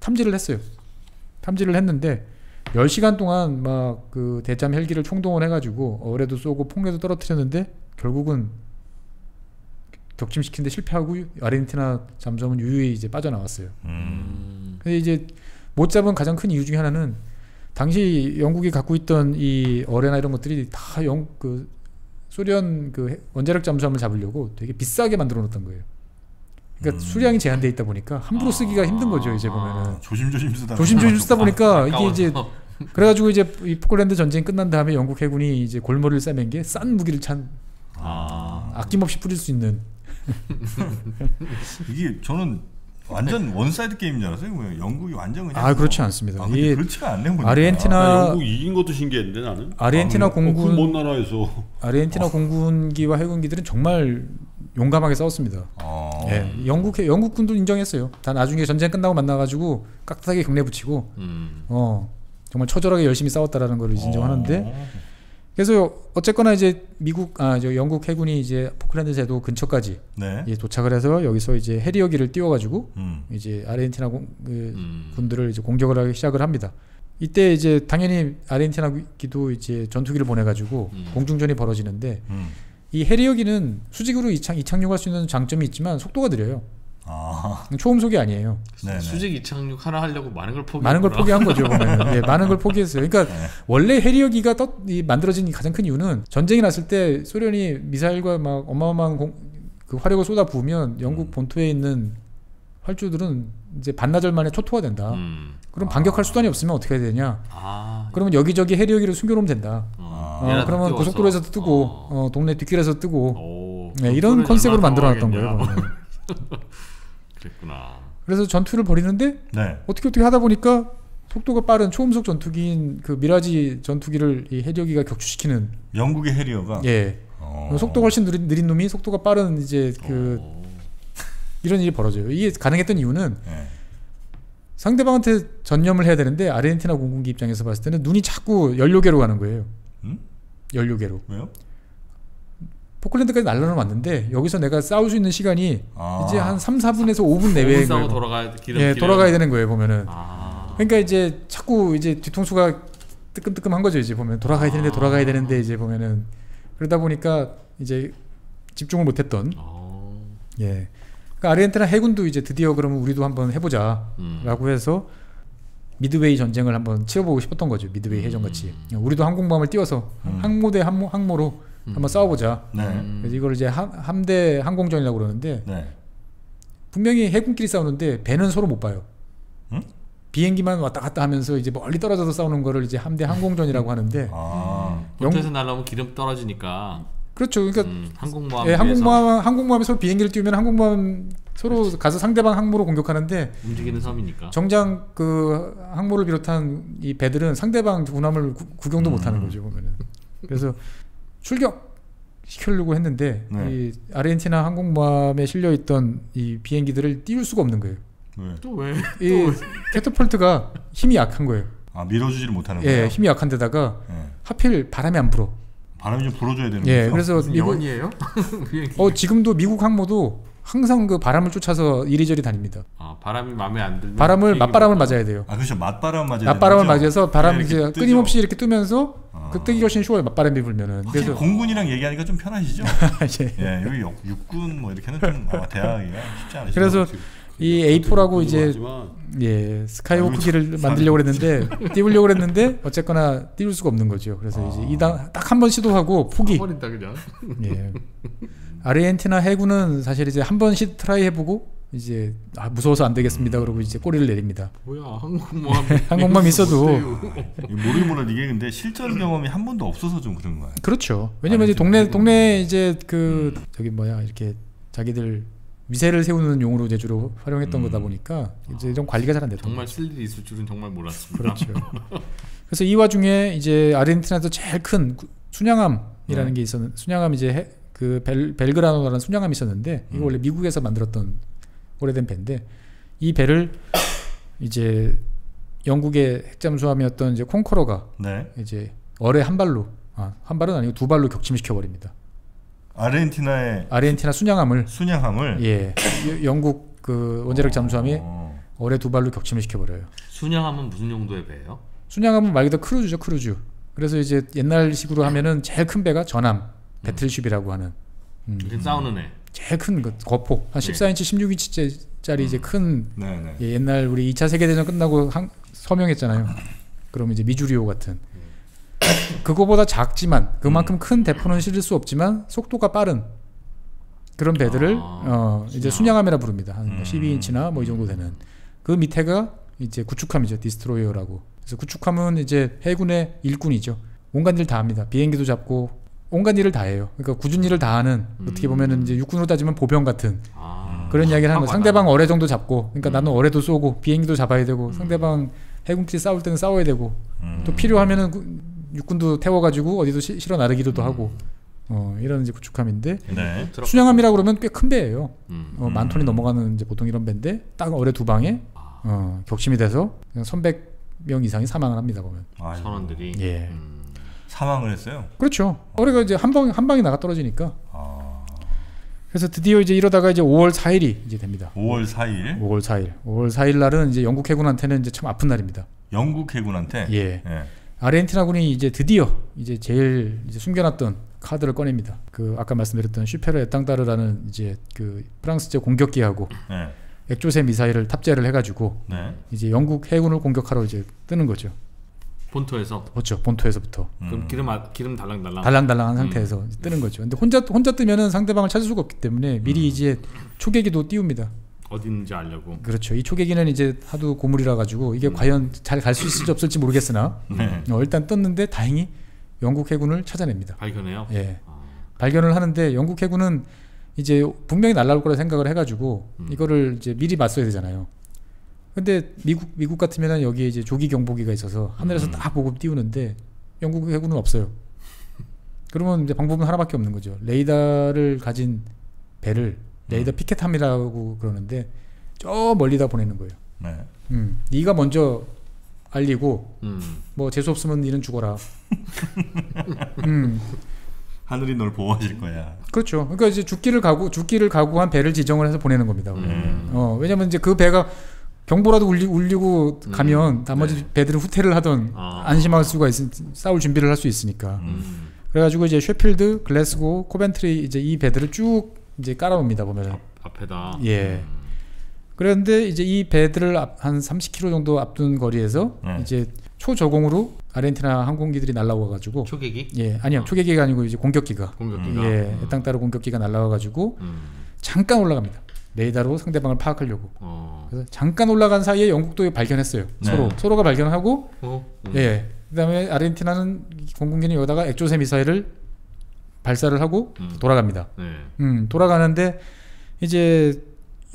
탐지를 했어요. 탐지를 했는데 10시간 동안 막 그 대잠 헬기를 총동원해가지고 어뢰도 쏘고 폭뢰도 떨어뜨렸는데 결국은 격침시키는데 실패하고 아르헨티나 잠수함은 유유히 이제 빠져나왔어요. 음. 음. 근데 이제 못 잡은 가장 큰 이유 중에 하나는 당시 영국이 갖고 있던 이 어뢰나 이런 것들이 다 영 그 소련 그 해- 원자력 잠수함을 잡으려고 되게 비싸게 만들어 놓았던 거예요. 그러니까 음. 수량이 제한돼 있다 보니까 함부로 쓰기가 힘든 거죠 이제 보면은 조심조심 쓰다. 조심조심 쓰다 보니까 이게 아까워서. 이제 [LAUGHS] 그래가지고 이제 이 포클랜드 전쟁이 끝난 다음에 영국 해군이 이제 골머리를 싸맨 게 싼 무기를 찬 아. 아낌없이 뿌릴 수 있는 [LAUGHS] 이게 저는 완전 one side 게임인 줄 알았어요. 뭐 영국이 완전 그냥. 아 그렇지 뭐- 않습니다. 아, 이게 그렇지가 않네 보니까. 아르헨티나- 나 영국 이긴 것도 신기했는데 나는. 아르헨티나 아, 어, 공군 그 먼 나라에서 아르헨티나 공군기와 해군기들은 정말 용감하게 싸웠습니다. 어. 예, 영국 영국군도 인정했어요. 다 나중에 전쟁 끝나고 만나가지고 깍듯하게 경례 붙이고 음. 어 정말 처절하게 열심히 싸웠다라는 걸 인정하는데 어. 그래서 어쨌거나 이제 미국 아 저 영국 해군이 이제 포클랜드 제도 근처까지 네. 예, 도착을 해서 여기서 이제 해리어기를 띄워가지고 음. 이제 아르헨티나 공, 그 음. 군들을 이제 공격을 하기 시작을 합니다. 이때 이제 당연히 아르헨티나기도 이제 전투기를 보내가지고 음. 공중전이 벌어지는데 음. 이 해리어기는 수직으로 이착, 이착륙할 수 있는 장점이 있지만 속도가 느려요. 아. 초음속이 아니에요. 네네. 수직 이착륙 하나 하려고 많은 걸 포기. 많은 걸 포기한 거죠. [LAUGHS] 보면 네, 많은 걸 포기했어요. 그러니까 네. 원래 해리어기가 떠, 이, 만들어진 가장 큰 이유는 전쟁이 났을 때 소련이 미사일과 막 어마어마한 공, 그 화력을 쏟아 부으면 영국 음. 본토에 있는 활주들은 이제 반나절 만에 초토화된다. 음. 그럼 반격할 수단이 없으면 어떻게 해야 되냐? 아. 그러면 여기저기 해리어기를 숨겨놓으면 된다. 어. 어, 그러면. 고속도로에서 뜨고 어. 어, 동네 뒷길에서 뜨고 오. 네, 이런 컨셉으로 만들어놨던 거예요. [LAUGHS] 그랬구나. 그래서 전투를 벌이는데 네. 어떻게 어떻게 하다 보니까 속도가 빠른 초음속 전투기인 그 미라지 전투기를 이 해리어기가 격추시키는 영국의 해리어가. 예 어. 속도가 훨씬 느린, 느린 놈이 속도가 빠른 이제 그 어. 이런 일이 벌어져요. 이게 가능했던 이유는 네. 상대방한테 전념을 해야 되는데 아르헨티나 공군기 입장에서 봤을 때는 눈이 자꾸 연료계로 가는 거예요. 음? 연료계로. 왜요? 포클랜드까지 날라는 왔는데 여기서 내가 싸울 수 있는 시간이 아. 이제 한 3, 4분에서 5분 내외인 싸고 거예요. 돌아가야 돼. 기름. 예. 돌아가야 되는 거예요, 보면은. 아. 그러니까 이제 자꾸 이제 뒤통수가 뜨끔뜨끔한 거죠 이제 보면 돌아가야 되는데 돌아가야 되는데 이제 보면은 그러다 보니까 이제 집중을 못 했던 어. 예 그러니까 아르헨티나 해군도 이제 드디어 그러면 우리도 한번 음. 해보자라고 해서 미드웨이 전쟁을 한번 치러보고 싶었던 거죠 미드웨이 음. 해전 같이 우리도 항공모함을 띄워서 음. 항모 대 항모, 항모로 한번 싸워보자 네. 음. 그래서 이걸 이제 함, 함대 항공전이라고 그러는데 네. 분명히 해군끼리 싸우는데 배는 서로 못 봐요. 응? 비행기만 왔다 갔다 하면서 이제 멀리 떨어져서 싸우는 거를 이제 함대 항공전이라고 하는데 아, 본토에서 날라오면 기름 떨어지니까 그렇죠. 그러니까 음, 항공모함 예, 항공모함 항공모함이 서로 비행기를 띄우면 항공모함 서로 가서 상대방 항모로 공격하는데 움직이는 섬이니까. 정작 그 항모를 비롯한 이 배들은 상대방 군함을 구, 구경도 못 하는 거죠 보면은. 그래서 출격 시키려고 했는데 네. 이 아르헨티나 항공모함에 실려 있던 이 비행기들을 띄울 수가 없는 거예요. 왜? 또 왜? 이 캐터폴트가 힘이 약한 거예요. 아 밀어주지를 못하는 예, 거예요. 힘이 약한 데다가 예. 하필 바람이 안 불어. 바람이 좀 불어줘야 되는 예, 거죠. 그래서 미국 영원이에요? 비행기. [LAUGHS] 어 지금도 미국 항모도 항상 그 바람을 쫓아서 이리저리 다닙니다. 아, 바람이 마음에 안 들면 바람을 맞바람을 못 맞아야 돼요. 아 그렇죠 맞바람 맞아야 맞바람을? 맞아서 바람이 네, 이제. 끊임없이 이렇게 뜨면서 아. 그 뜨기가 훨씬 쉬워요. 맞바람이 불면은. 그래서 공군이랑 얘기하니까 좀 편하시죠? [LAUGHS] 예. 예, 여기 역- 육군 뭐 이렇게는 좀 아마 대하기가 쉽지 않으시죠? 그래서 이 A4라고 이제 예 스카이호크기를 사- 만들려고 그랬는데 [LAUGHS] 띄우려고 그랬는데 어쨌거나 띄울 수가 없는 거죠. 그래서 이제 일단 딱 한 번 시도하고 포기. 버린다 그냥. 예. 아르헨티나 해군은 사실 이제 한 번씩 try 해보고 이제 아, 무서워서 안 되겠습니다. 그러고 이제 꼬리를 내립니다. 뭐야 항공모함 항공모함 [LAUGHS] 있어도 [LAUGHS] 이 모르모를 이게 근데 실전 경험이 한 번도 없어서 좀 그런 거예요. 그렇죠. 왜냐면 이제 동네 동네 이제 그 저기 뭐야 이렇게 자기들 위세를 세우는 용으로 이제 주로 활용했던 음. 거다 보니까 이제 좀 관리가 잘 안 됐던 정말. 쓸 일이 있을 줄은 정말 몰랐습니다. 그렇죠. [LAUGHS] 그래서 이 와중에 이제 아르헨티나에서 제일 큰 구- 순양함이라는 네. 게 있었는 순양함 이제 해- 그 벨, 벨그라노라는 순양함이 있었는데 이거 음. 원래 미국에서 만들었던 오래된 배인데 이 배를 이제 영국의 핵잠수함이었던 이제 콩커러가 네. 이제 어뢰 한 발로 아, 한 발은 아니고 두 발로 격침시켜 버립니다. 아르헨티나의 아르헨티나 순양함을 순양함을 예 여- 영국 그 원자력 잠수함이 어. 어뢰 두 발로 격침을 시켜버려요. 순양함은 무슨 용도의 배예요? 순양함은 말 그대로 cruiser죠 cruiser. 그래서 이제 옛날식으로 하면은 제일 큰 배가 전함 battleship이라고 하는 음, 이렇게 싸우는 애. 제일 큰 그 거포 한 네. 14인치 16인치짜리 이제 큰 네, 네. 예, 옛날 우리 2차 세계대전 끝나고 항, 서명했잖아요. 그럼 이제 미주리호 같은 그거보다 작지만 그만큼 큰 대포는 실을 수 없지만 속도가 빠른 그런 배들을 아, 어, 이제 순양함. 순양함이라 부릅니다. 한 음. 12인치나 뭐 이 정도 되는 그 밑에가 이제 구축함이죠. destroyer라고. 그래서 구축함은 이제 해군의 일꾼이죠. 온갖 일 다 합니다. 비행기도 잡고 온갖 일을 다 해요. 그러니까 궂은 일을 다 하는 어떻게 보면은 이제 육군으로 따지면 보병 같은 아, 그런 이야기를 하는 거. 상대방 나. 어뢰 정도 잡고, 그러니까 음. 나는 어뢰도 쏘고 비행기도 잡아야 되고 상대방 해군끼리 싸울 때는 싸워야 되고 음. 또 필요하면은 구- 육군도 태워가지고 어디도 시- 실어 나르기도 음. 하고 어, 이런 이제 구축함인데 네. 순양함이라고 그러면 꽤 큰 배예요. 음. 어, 만 톤이 넘어가는 이제 보통 이런 배인데 딱 어뢰 두 방에 아, 어, 격침이 돼서 그냥 300명 이상이 사망을 합니다 보면. 아이고, 선원들이. 예. 음. 사망을 했어요. 그렇죠. 어뢰가 이제 한방한 방이 나가 떨어지니까. 아, 그래서 드디어 이제 이러다가 이제 5월 4일이 이제 됩니다. 5월 4일 5월 4일. 5월 4일 날은 이제 영국 해군한테는 이제 참 아픈 날입니다. 영국 해군한테 예. 예. 아르헨티나군이 이제 드디어 이제 제일 이제 숨겨놨던 카드를 꺼냅니다. 그 아까 말씀드렸던 슈페르 에땅다르라는 이제 그 프랑스제 공격기하고 예. 액조세 미사일을 탑재를 해가지고 네. 이제 영국 해군을 공격하러 이제 뜨는 거죠. 본토에서 그렇죠. 본토에서부터 그럼 음. 기름 아, 기름 달랑달랑. 달랑달랑한 상태에서 이제 뜨는 거죠. 근데 혼자 혼자 뜨면은 상대방을 찾을 수가 없기 때문에 미리 이제 초계기도 띄웁니다. 있는지 알려고. 그렇죠. 이 초계기는 이제 하도 고물이라 가지고 이게 과연 잘 갈 수 있을지 없을지 모르겠으나 네. 어, 일단 떴는데 다행히 영국 해군을 찾아냅니다. 발견해요. 예. 아, 발견을 하는데 영국 해군은 이제 분명히 날라올 거라 생각을 해가지고 음. 이거를 이제 미리 맞서야 되잖아요. 근데 미국 미국 같으면은 여기에 이제 조기 경보기가 있어서 하늘에서 음. 딱 보고 띄우는데 영국 해군은 없어요. 그러면 이제 방법은 하나밖에 없는 거죠. 레이더를 가진 배를 레이더 음. 피켓함이라고 그러는데 저 멀리다 보내는 거예요. 네. 음, 네가 먼저 알리고 음. 뭐 재수 없으면 니는 죽어라. [LAUGHS] 음, 하늘이 널 보호하실 거야. 그렇죠. 그러니까 이제 죽기를 가고 죽기를 각오한 배를 지정을 해서 보내는 겁니다. 음. 어, 왜냐면 이제 그 배가 경보라도 울리, 울리고 음. 가면 나머지 네. 배들은 후퇴를 하던 아. 안심할 수가 있, 싸울 준비를 할 수 있으니까. 음. 음. 그래가지고 이제 쉐필드, 글래스고, 코벤트리 이제 이 배들을 쭉 이제 깔아놓습니다 보면은. 앞, 앞에다. 예. 음. 그런데 이제 이 배들을 앞, 한 30km 정도 앞둔 거리에서 네. 이제 초저공으로 아르헨티나 항공기들이 날라와가지고 초계기 예 아니요 어. 초계기가 아니고 이제 공격기가 공격기가. 예 음. 에땅다르 공격기가 날라와가지고 음. 잠깐 올라갑니다. 레이더로 상대방을 파악하려고. 어. 그래서 잠깐 올라간 사이에 영국도 발견했어요. 네. 서로 서로가 발견하고 어? 음. 예. 그다음에 아르헨티나는 공군기는 여기다가 액조세 미사일을 발사를 하고 음. 돌아갑니다. 네. 음, 돌아가는데 이제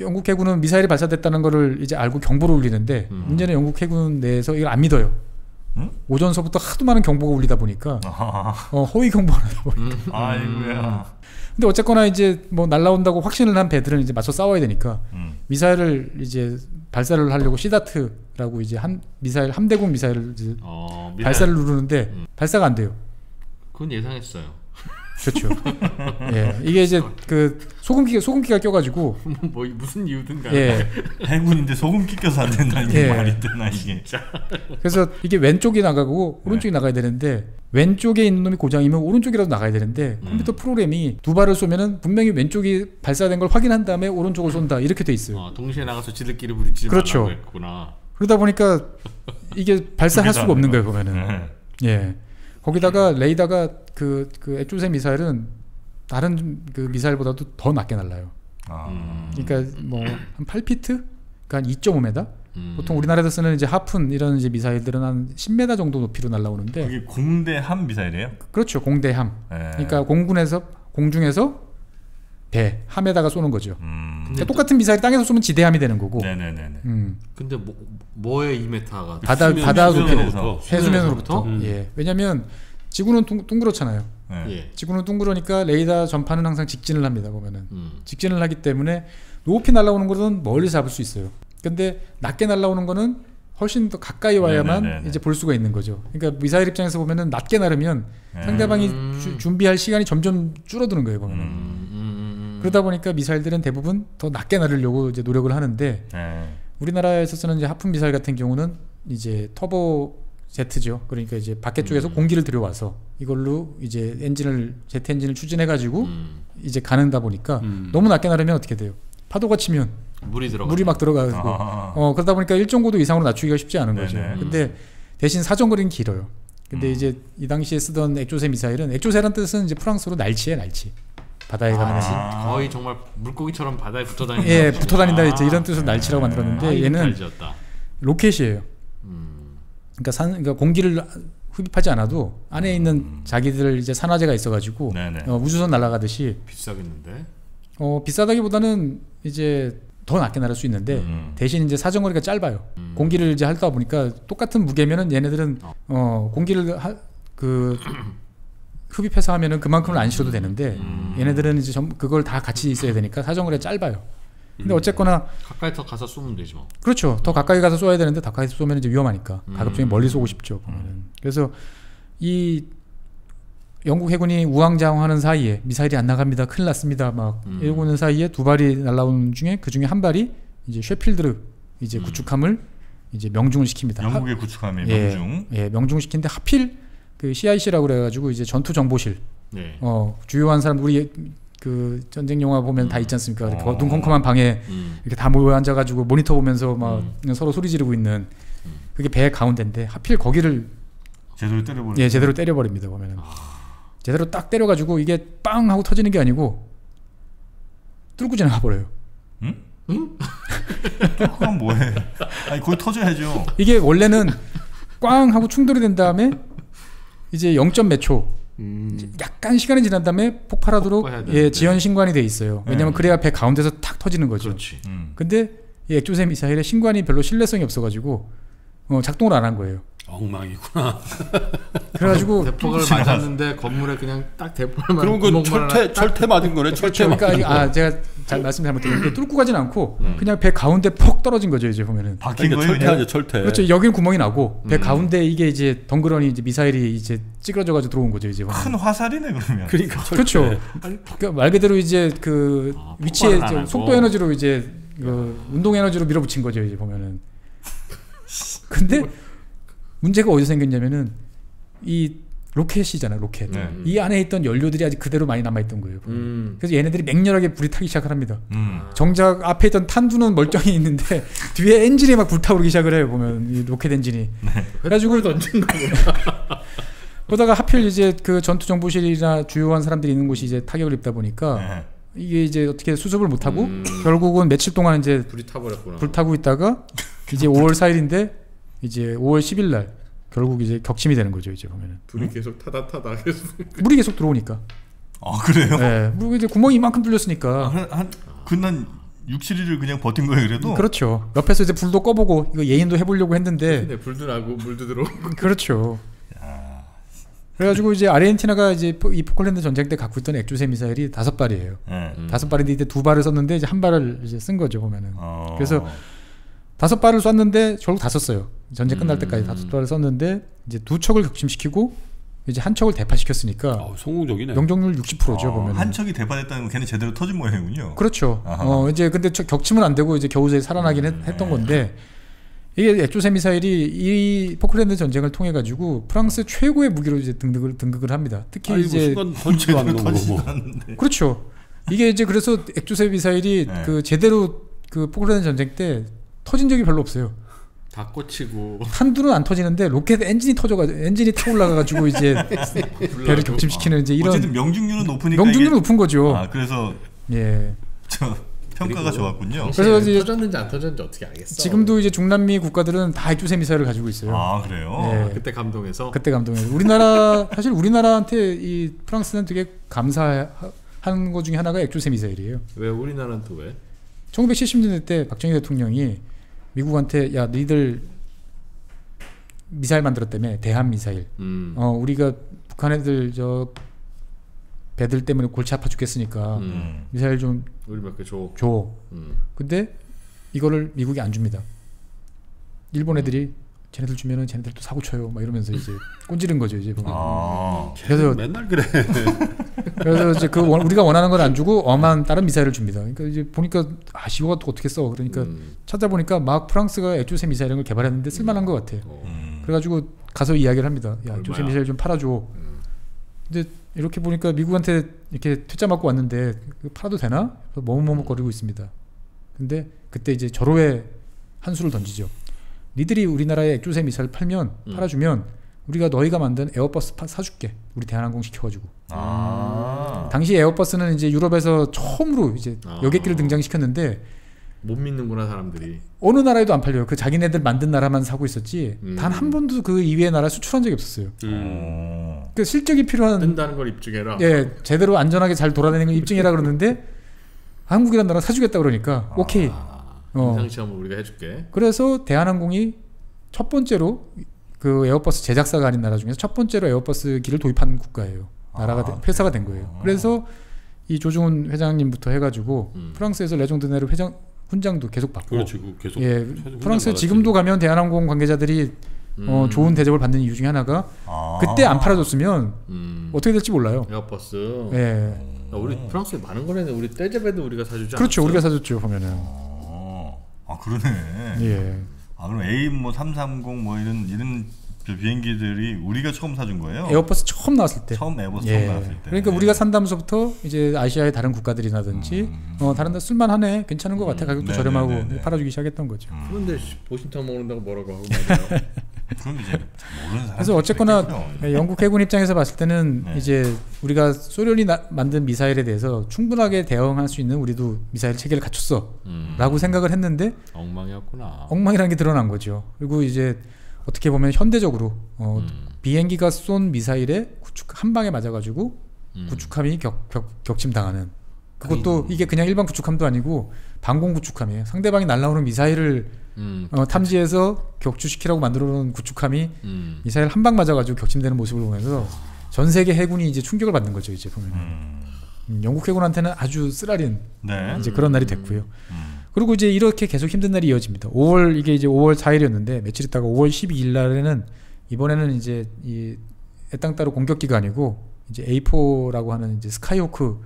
영국 해군은 미사일이 발사됐다는 거를 이제 알고 경보를 울리는데 음. 문제는 영국 해군 내에서 이걸 안 믿어요. 응? 오전서부터 하도 많은 경보가 울리다 보니까 아, [LAUGHS] 어, 허위 나다 보니. 음. [LAUGHS] 아이고야. 근데 어쨌거나 이제 뭐 날라온다고 확신을 한 배들은 이제 맞서 싸워야 되니까 음. 미사일을 이제 발사를 하려고 시다트라고 이제 한 미사일 함대공 미사일을 이제 어, 미사일. 발사를 누르는데 음. 발사가 안 돼요. 그건 예상했어요. 그렇죠. 예, 이게 이제 그 소금기가 소금기가 껴가지고 뭐 무슨 이유든 간에. 예, 해군인데 소금 끼껴서 안 된다는 게 예. 말이 되나 이게. 그래서 이게 왼쪽이 나가고 네. 오른쪽이 나가야 되는데 왼쪽에 있는 놈이 고장이면 오른쪽이라도 나가야 되는데 음. 컴퓨터 프로그램이 두 발을 쏘면은 분명히 왼쪽이 발사된 걸 확인한 다음에 오른쪽을 쏜다 이렇게 돼 있어요. 어, 동시에 나가서 지들끼리 부딪히지 그렇죠. 말라고 했구나. 그러다 보니까 이게 발사할 수가 없는 거예요 보면은. 네. 예. 거기다가 레이더가 그, 그 액조세 미사일은 다른 그 미사일보다도 더 낮게 날라요. 아. 음. 그러니까 뭐 한 8피트? 그러니까 한 2.5m? 음. 보통 우리나라에서 쓰는 이제 하푼 이런 이제 미사일들은 한 10m 정도 높이로 날라오는데 그게 공대 함 미사일이에요? 그렇죠. 공대함. 네. 그러니까 공군에서 공중에서 배 함에다가 쏘는 거죠. 음. 그러니까 똑같은 미사일 땅에서 쏘면 지대함이 되는 거고. 네네네네. 음. 근데 뭐 뭐에 2m가 바다 수면, 바다 수면에서. 해수면으로부터. 수면에서부터? 예. 왜냐면 지구는 둥, 둥그렇잖아요. 네. 예. 지구는 둥그러니까 레이더 전파는 항상 직진을 합니다. 보면은 음. 직진을 하기 때문에 높이 날아오는 거는 멀리 잡을 수 있어요. 근데 낮게 날아오는 거는 훨씬 더 가까이 와야만 네네네네. 이제 볼 수가 있는 거죠. 그러니까 미사일 입장에서 보면은 낮게 날으면 네. 상대방이 음. 주- 준비할 시간이 점점 줄어드는 거예요. 보면은. 음. 그러다 보니까 미사일들은 대부분 더 낮게 날으려고 이제 노력을 하는데 네. 우리나라에서 쓰는 이제 하품 미사일 같은 경우는 이제 터보 제트죠. 그러니까 이제 밖에 쪽에서 음. 공기를 들여와서 이걸로 이제 엔진을 제트 엔진을 추진해 가지고 음. 이제 가는다 보니까 음. 너무 낮게 나르면 어떻게 돼요? 파도가 치면 물이 들어가. 물이 막 들어가고 아. 어 그러다 보니까 일정 고도 이상으로 낮추기가 쉽지 않은 거죠. 네네. 근데 대신 사정거리는 길어요. 근데 음. 이제 이 당시에 쓰던 액조세 미사일은 액조세란 뜻은 이제 프랑스로 날치에 날치. 바다에 가는 날치. 아. 거의 정말 물고기처럼 바다에 붙어 다닌다. 예, 붙어 다닌다 이제 이런 뜻으로 날치라고 아, 만들었는데 이거 얘는 잘 지었다. 로켓이에요. 음. 그러니까 산 그러니까 공기를 흡입하지 않아도 안에 있는 음. 자기들 이제 산화제가 있어가지고. 어, 우주선 날아가듯이 비싸겠는데. 어, 비싸다기보다는 이제 더 낮게 날을 수 있는데 음. 대신 이제 사정거리가 짧아요. 음. 공기를 이제 하다 보니까 똑같은 무게면은 얘네들은 어. 어, 공기를 하, 그 [COUGHS] 흡입해서 하면은 그만큼은 안 실어도 되는데 음. 얘네들은 이제 전 그걸 다 같이 있어야 되니까 사정거리가 짧아요. 근데 음. 어쨌거나 가까이 더 가서 쏘면 되지 뭐. 그렇죠. 더 가까이 가서 쏘아야 되는데 가까이 쏘면 이제 위험하니까 음. 가급적이 멀리 쏘고 싶죠. 보면은. 그래서 이 영국 해군이 우왕좌왕하는 사이에 미사일이 안 나갑니다. 큰일 났습니다. 막 음. 이러고 있는 사이에 두 발이 날라오는 중에 그 중에 한 발이 이제 셰필드르 이제 음. 구축함을 이제 명중을 시킵니다. 영국의 구축함의 예. 명중. 하, 예, 명중을 시키는데 하필 그 CIC라고 그래가지고 이제 전투 정보실 네. 어 주요한 사람 우리 그 전쟁 영화 보면 다 음. 있지 않습니까? 이렇게 어. 어둠컴컴한 방에 음. 이렇게 다 모여 앉아가지고 모니터 보면서 막 음. 서로 소리 지르고 있는 음. 그게 배 가운데인데 하필 거기를 제대로 때려버려. 예 제대로 때려버립니다 보면은 제대로 딱 때려가지고 이게 빵 하고 터지는 게 아니고 뚫고 지나가 버려요. [LAUGHS] 그건 뭐해? 아니 거기 터져야죠. 이게 원래는 꽝 하고 충돌이 된 다음에 이제 0점 몇초 음. 약간 시간이 지난 다음에 폭발하도록 예. 지연 신관이 돼 있어요. 왜냐면 네. 그래야 배 가운데서 탁 터지는 거죠. 그렇지. 음. 근데 이 액조세 미사일의 신관이 별로 신뢰성이 없어가지고 어, 작동을 안 한 거예요. 엉망이구나. [LAUGHS] 그래가지고 대폭을 맞았는데 건물에 그냥 딱 대폭만 그럼 그 철퇴 철퇴 맞은 거네. 철퇴 맞은 그러니까 거. 아 제가 잘 말씀 잘못드렸는데 뚫고 가진 않고 음. 그냥 배 가운데 퍽 떨어진 거죠 이제 보면은. 박힌 그러니까 거예요? 철퇴 아니야 철퇴. 그렇죠 여기는 구멍이 나고 배 음. 가운데 이게 이제 덩그러니 이제 미사일이 이제 찌그러져 가지고 들어온 거죠 이제. 보면은. 큰 화살이네 그러면. 그러니까 철퇴. [LAUGHS] 그렇죠. 그러니까 말 그대로 이제 그 아, 위치에 이제. 속도 에너지로 이제 그 운동 에너지로 밀어붙인 거죠 이제 보면은. [LAUGHS] 근데 문제가 어디서 생겼냐면은 이 로켓이잖아요 로켓. 네. 이 안에 있던 연료들이 아직 그대로 많이 남아 있던 거예요. 음. 그래서 얘네들이 맹렬하게 불이 타기 시작을 합니다. 음. 정작 앞에 있던 탄두는 멀쩡히 있는데 [LAUGHS] 뒤에 엔진이 막 불타오르기 시작을 해요 보면 이 로켓 엔진이. 그래가지고 던진 거구나. [LAUGHS] 그러다가 하필 이제 그 전투 정보실이나 주요한 사람들이 있는 곳이 이제 타격을 입다 보니까 네. 이게 이제 어떻게 수습을 못 하고 음. 결국은 며칠 동안 이제 불이 타버렸구나. 불타고 있다가 이제 5월 4일인데 이제 5월 10일 날 결국 이제 격침이 되는 거죠 이제 보면은 불이 계속 타다 타다 계속. 물이 계속 들어오니까 아 그래요? 예물 이제 구멍이 이만큼 뚫렸으니까 한한 그난 6, 7일을 그냥 버틴 거예요 그래도. 그렇죠 옆에서 이제 불도 꺼보고 이거 예인도 해보려고 했는데 근데 불도 나고 물도 들어. [LAUGHS] 그렇죠 그래가지고 이제 아르헨티나가 이제 포- 이 포클랜드 전쟁 때 갖고 있던 액주세 미사일이 다섯 발이에요 예. 음. 다섯 발인데 이때 두 발을 썼는데 이제 한 발을 이제 쓴 거죠 보면은 어. 그래서 다섯 발을 쐈는데 결국 다 썼어요. 전쟁 끝날 음. 때까지 다섯 발을 썼는데 이제 두 척을 격침시키고 이제 한 척을 대파시켰으니까 아, 성공적이네. 명중률 60%죠 어, 보면. 한 척이 대파됐다는 건 걔는 제대로 터진 모양이군요. 그렇죠. 아하. 어 이제 근데 저 격침은 안 되고 이제 겨우제 살아나긴 했, 했던 건데 이게 엑조세 미사일이 이 포클랜드 전쟁을 통해 가지고 프랑스 최고의 무기로 이제 등극을 등극을 합니다. 특히 아이고 이제 순간 던지도 않는 [LAUGHS] 거고. 터지지도 않는데. 그렇죠. 이게 이제 그래서 엑조세 미사일이 네. 그 제대로 그 포클랜드 전쟁 때 터진 적이 별로 없어요. 다 꽂히고 한두는 안 터지는데 로켓 엔진이 터져가지고 엔진이 타고 올라가가지고 이제 [LAUGHS] 배를 격침시키는 이제 이런 어쨌든 명중률은 높으니까 명중률이 이게- 높은 거죠. 아 그래서 예. 저 평가가 좋았군요. 그래서 이제- 터졌는지 안 터졌는지 어떻게 알겠어? 지금도 이제 중남미 국가들은 다 액주세 미사일을 가지고 있어요. 아 그래요. 예. 그때 감동해서 그때 감동해요. 우리나라 사실 우리나라한테 이 프랑스는 되게 감사한 거 중에 하나가 액주세 미사일이에요. 왜 우리나라는 또 왜? 1970년대 때 박정희 대통령이 미국한테 야 너희들 미사일 만들었다며 대한 미사일. 음. 어 우리가 북한 애들 저 배들 때문에 골치 아파 죽겠으니까 음. 음. 미사일 좀 우리 몇개 줘. 줘. 음. 근데 이거를 미국이 안 줍니다. 일본 애들이 쟤네들 주면은 쟤네들 또 사고 쳐요. 막 이러면서 이제 [LAUGHS] 꼰지른 거죠 이제 보면. 아 그래서 맨날 그래. [LAUGHS] 그래서 이제 그 원- 우리가 원하는 건 안 주고 엄한 다른 미사일을 줍니다. 그러니까 이제 보니까 아 시호가 또 어떻게 써? 그러니까 음. 찾아보니까 막 프랑스가 액조세 미사일을 을 개발했는데 쓸만한 것 같아. 어. 음. 그래가지고 가서 이야기를 합니다. 야 엑조세 얼마야? 미사일 좀 팔아줘. 음. 근데 이렇게 보니까 미국한테 이렇게 퇴짜 맞고 왔는데 이거 팔아도 되나? 그래서 머뭇머뭇거리고 있습니다. 근데 그때 이제 절호의 한 수를 던지죠. 니들이 우리나라에 엑조세 미사일 팔면 음. 팔아주면 우리가 너희가 만든 에어버스 파, 사줄게. 우리 대한항공 시켜가지고. 아. 당시 에어버스는 이제 유럽에서 처음으로 이제 아. 여객기를 등장시켰는데 못 믿는구나 사람들이. 어느 나라에도 안 팔려요. 그 자기네들 만든 나라만 사고 있었지. 음. 단한 번도 그 이외의 나라 수출한 적이 없었어요. 음. 어. 그 실적이 필요한 뜬다는 걸 입증해라. 예 제대로 안전하게 잘 돌아다니는 걸 입증해라 그러는데 한국이란 나라 사주겠다 그러니까 오케이. 아, 어. 임상 시험을 우리가 해줄게. 그래서 대한항공이 첫 번째로 그 에어버스 제작사가 아닌 나라 중에서 첫 번째로 에어버스기를 도입한 국가예요. 나라가 아, 된- 회사가 된 거예요. 그래서 이 조중훈 회장님부터 해가지고 음. 프랑스에서 레지옹 도뇌르 회장 훈장도 계속 받고 그렇지. 그 계속. 예 프랑스 지금도 가면 대한항공 관계자들이 어, 음. 좋은 대접을 받는 이유 중에 하나가 아. 그때 안 팔아줬으면 음. 어떻게 될지 몰라요. 에어버스. 예 야, 우리 프랑스에 많은 거네. 우리 떼제베도 우리가 사주지 그렇죠 않았어요? 우리가 사줬죠 보면은 어. 아 그러네. 예 아 그럼 A 뭐330 뭐 이런 이런 그 비행기들이 우리가 처음 사준 거예요? 에어버스 처음 나왔을 때 처음 에어버스 예. 처음 나왔을 때. 그러니까 우리가 산다면서부터 이제 아시아의 다른 국가들이라든지 음. 어 다른 데 쓸만하네 괜찮은 것 같아 가격도 네, 저렴하고 네, 네, 네. 팔아주기 시작했던 거죠. 그런데 씨, 보신탕 먹는다고 뭐라고 하고 [LAUGHS] 말이야. 그럼 이제 잘 모르는 사람. 그래서 어쨌거나 예, 영국 해군 입장에서 봤을 때는 네. 이제 우리가 소련이 나- 만든 미사일에 대해서 충분하게 대응할 수 있는 우리도 미사일 체계를 갖췄어라고 음. 생각을 했는데 엉망이었구나. 엉망이라는 게 드러난 거죠. 그리고 이제 어떻게 보면 현대적으로 어, 음. 비행기가 쏜 미사일에 구축 한 방에 맞아가지고 음. 구축함이 격, 격, 격침당하는 그것도 이게 그냥 일반 구축함도 아니고 방공 구축함이에요. 상대방이 날라오는 미사일을 음. 어, 탐지해서 격추시키라고 만들어 놓은 구축함이 음. 미사일 한 방 맞아가지고 격침되는 모습을 보면서 전 세계 해군이 이제 충격을 받는 거죠. 이제 보면 음. 음, 영국 해군한테는 아주 쓰라린 네. 이제 그런 날이 됐고요. 음. 그리고 이제 이렇게 계속 힘든 날이 이어집니다. 5월 이게 이제 5월 4일이었는데 며칠 있다가 5월 12일 날에는 이번에는 이제 이 애땅 따로 공격기가 아니고 이제 A4라고 하는 이제 스카이호크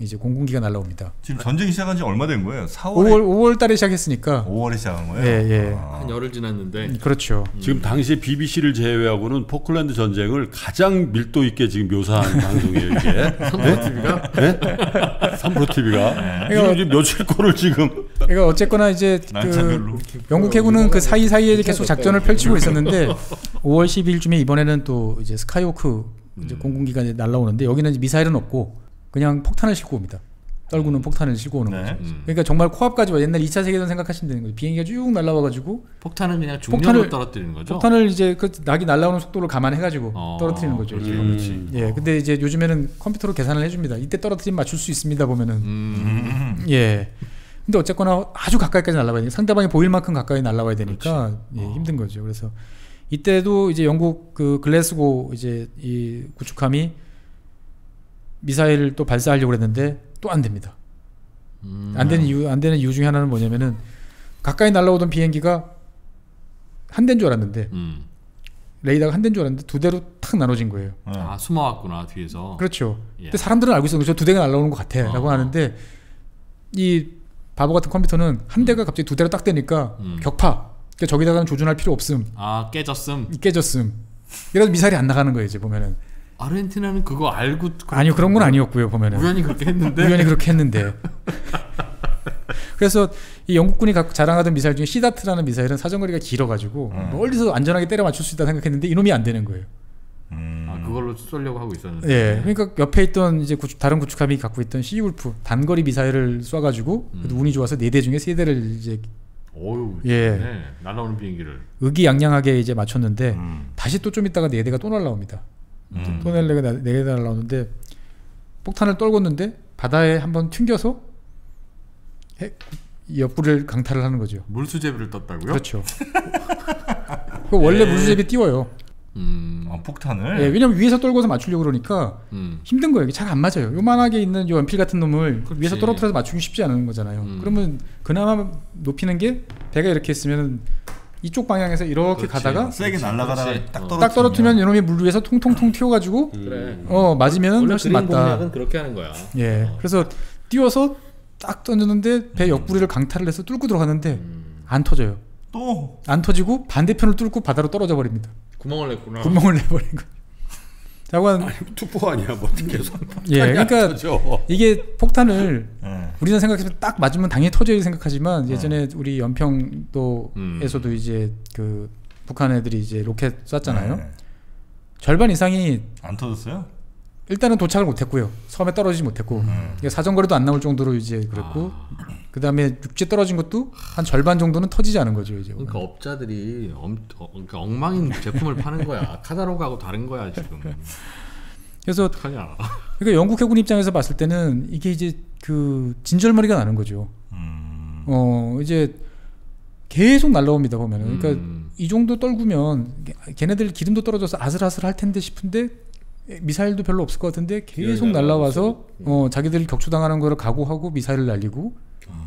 이제 공군기가 날라옵니다. 지금 전쟁이 시작한 지 얼마 된 거예요? 4월에 5월 5월 달에 시작했으니까 5월에 시작한 거예요? 예, 예. 아. 한 열흘 지났는데 음, 그렇죠. 지금 당시 BBC를 제외하고는 포클랜드 전쟁을 가장 밀도 있게 지금 묘사한 [LAUGHS] 방송이에요 이게. 삼성 TV가 네? 삼프로 TV가 지금 이제 며칠 거를 지금 그러니까 어쨌거나 이제 그. 영국 해군은 그 사이 사이에 계속 작전을 펼치고 있었는데 5월 12일쯤에 이번에는 또 이제 스카이호크 이제 공군기가 이제 날라오는데 여기는 이제 미사일은 없고 그냥 폭탄을 싣고 옵니다. 떨구는 폭탄을 싣고 오는 네. 거죠. 음. 그러니까 정말 코앞까지 와 옛날 2차 세계대전 생각하시면 되는 거예요. 비행기가 쭉 날라와가지고 폭탄은 그냥 중력으로 떨어뜨리는 거죠. 폭탄을 이제 그 낙이 날라오는 속도를 감안해가지고 어, 떨어뜨리는 거죠. 그렇지, 이제. 그렇지. 예, 근데 이제 요즘에는 컴퓨터로 계산을 해줍니다. 이때 떨어뜨리면 맞출 수 있습니다. 보면은 음. 예. 근데 어쨌거나 아주 가까이까지 날라가야 되니까 상대방이 보일 만큼 가까이 날라와야 되니까 예, 어. 힘든 거죠. 그래서 이때도 이제 영국 그 글래스고 이제 이 구축함이 미사일을 또 발사하려고 했는데 또 안 됩니다. 음. 안 되는 이유 안 되는 이유 중에 하나는 뭐냐면은 가까이 날라오던 비행기가 한 대인 줄 알았는데 음. 레이더가 한 대인 줄 알았는데 두 대로 탁 나눠진 거예요. 네. 아 숨어왔구나 뒤에서. 그렇죠. 예. 근데 사람들은 알고 있어요. 저두 대가 날라오는 것 같아라고 어. 하는데 이 바보 같은 컴퓨터는 한 대가 갑자기 두 대로 딱 되니까 음. 격파. 그러니까 저기다가는 조준할 필요 없음. 아 깨졌음. 깨졌음. 이래서 미사일이 안 나가는 거예요. 이제 보면은 아르헨티나는 그거 알고 아니요 그런 건 아니었고요. 보면은 우연히 그렇게 했는데. 우연히 그렇게 했는데. [LAUGHS] 그래서 이 영국군이 갖고 자랑하던 미사일 중에 시다트라는 미사일은 사정거리가 길어가지고 음. 멀리서 안전하게 때려 맞출 수 있다 생각했는데 이놈이 안 되는 거예요. 음. 아 그걸로 쏘려고 하고 있었는데. 예, 그러니까 옆에 있던 이제 구축, 다른 구축함이 갖고 있던 시울프 단거리 미사일을 쏴가지고 음. 운이 좋아서 네 대 중에 세 대를 이제 어유. 예. 네. 날라오는 비행기를. 의기양양하게 이제 맞췄는데 음. 다시 또 좀 있다가 네 대가 또 날라옵니다. 음. 또네 대가 네 날라오는데 폭탄을 떨궜는데 바다에 한번 튕겨서 해, 옆구리를 강탈을 하는 거죠. 물수제비를 떴다고요? 그렇죠. 그 원래 네. [LAUGHS] 물수제비 띄워요. 음. 아, 폭탄을. 예, 왜냐면 위에서 떨궈서 맞추려고 그러니까 음. 힘든 거예요. 잘 안 맞아요. 요만하게 있는 요 연필 같은 놈을 그렇지. 위에서 떨어뜨려서 맞추기 쉽지 않은 거잖아요. 음. 그러면 그나마 높이는 게 배가 이렇게 있으면 이쪽 방향에서 이렇게 그렇지. 가다가 세게 그렇지, 날아가다가. 딱 어. 떨어뜨리면 딱 떨어뜨리면 이놈이 물 위에서 통통통 튀어가지고 그래. 어 맞으면 훨씬 맞다. 공략은 그렇게 하는 거야. 예. 어. 그래서 띄워서 딱 던졌는데 배 옆구리를 강탈을 해서 뚫고 들어갔는데 음. 안 터져요. 또 안 터지고 반대편을 뚫고 바다로 떨어져 버립니다. 구멍을 냈구나. 구멍을 내버린 거. 자고 한 투포 아니야 뭐 계속. 예, 그러니까 그렇죠. 이게 폭탄을 예. 우리는 생각해서 딱 맞으면 당연히 터져야 생각하지만 예전에 우리 연평도에서도 음. 이제 그 북한 애들이 이제 로켓 쐈잖아요. 네. 절반 이상이 안 터졌어요? 일단은 도착을 못했고요. 섬에 떨어지지 못했고 음. 사정거리도 안 나올 정도로 이제 그랬고 그 다음에 육지에 떨어진 것도 한 절반 정도는 터지지 않은 거죠 이제. 그러니까 업자들이 엄, 어, 그러니까 엉망인 제품을 파는 거야. [LAUGHS] 카다로그하고 다른 거야 지금. 그래서 어떡하냐. 그러니까 영국 해군 입장에서 봤을 때는 이게 이제 그 진절머리가 나는 거죠. 음. 어 이제 계속 날라옵니다 보면은. 그러니까 음. 이 정도 떨구면 걔- 걔네들 기름도 떨어져서 아슬아슬 할 텐데 싶은데 미사일도 별로 없을 것 같은데 계속 예, 날라와서 음. 어 자기들 격추당하는 거를 각오하고 미사일을 날리고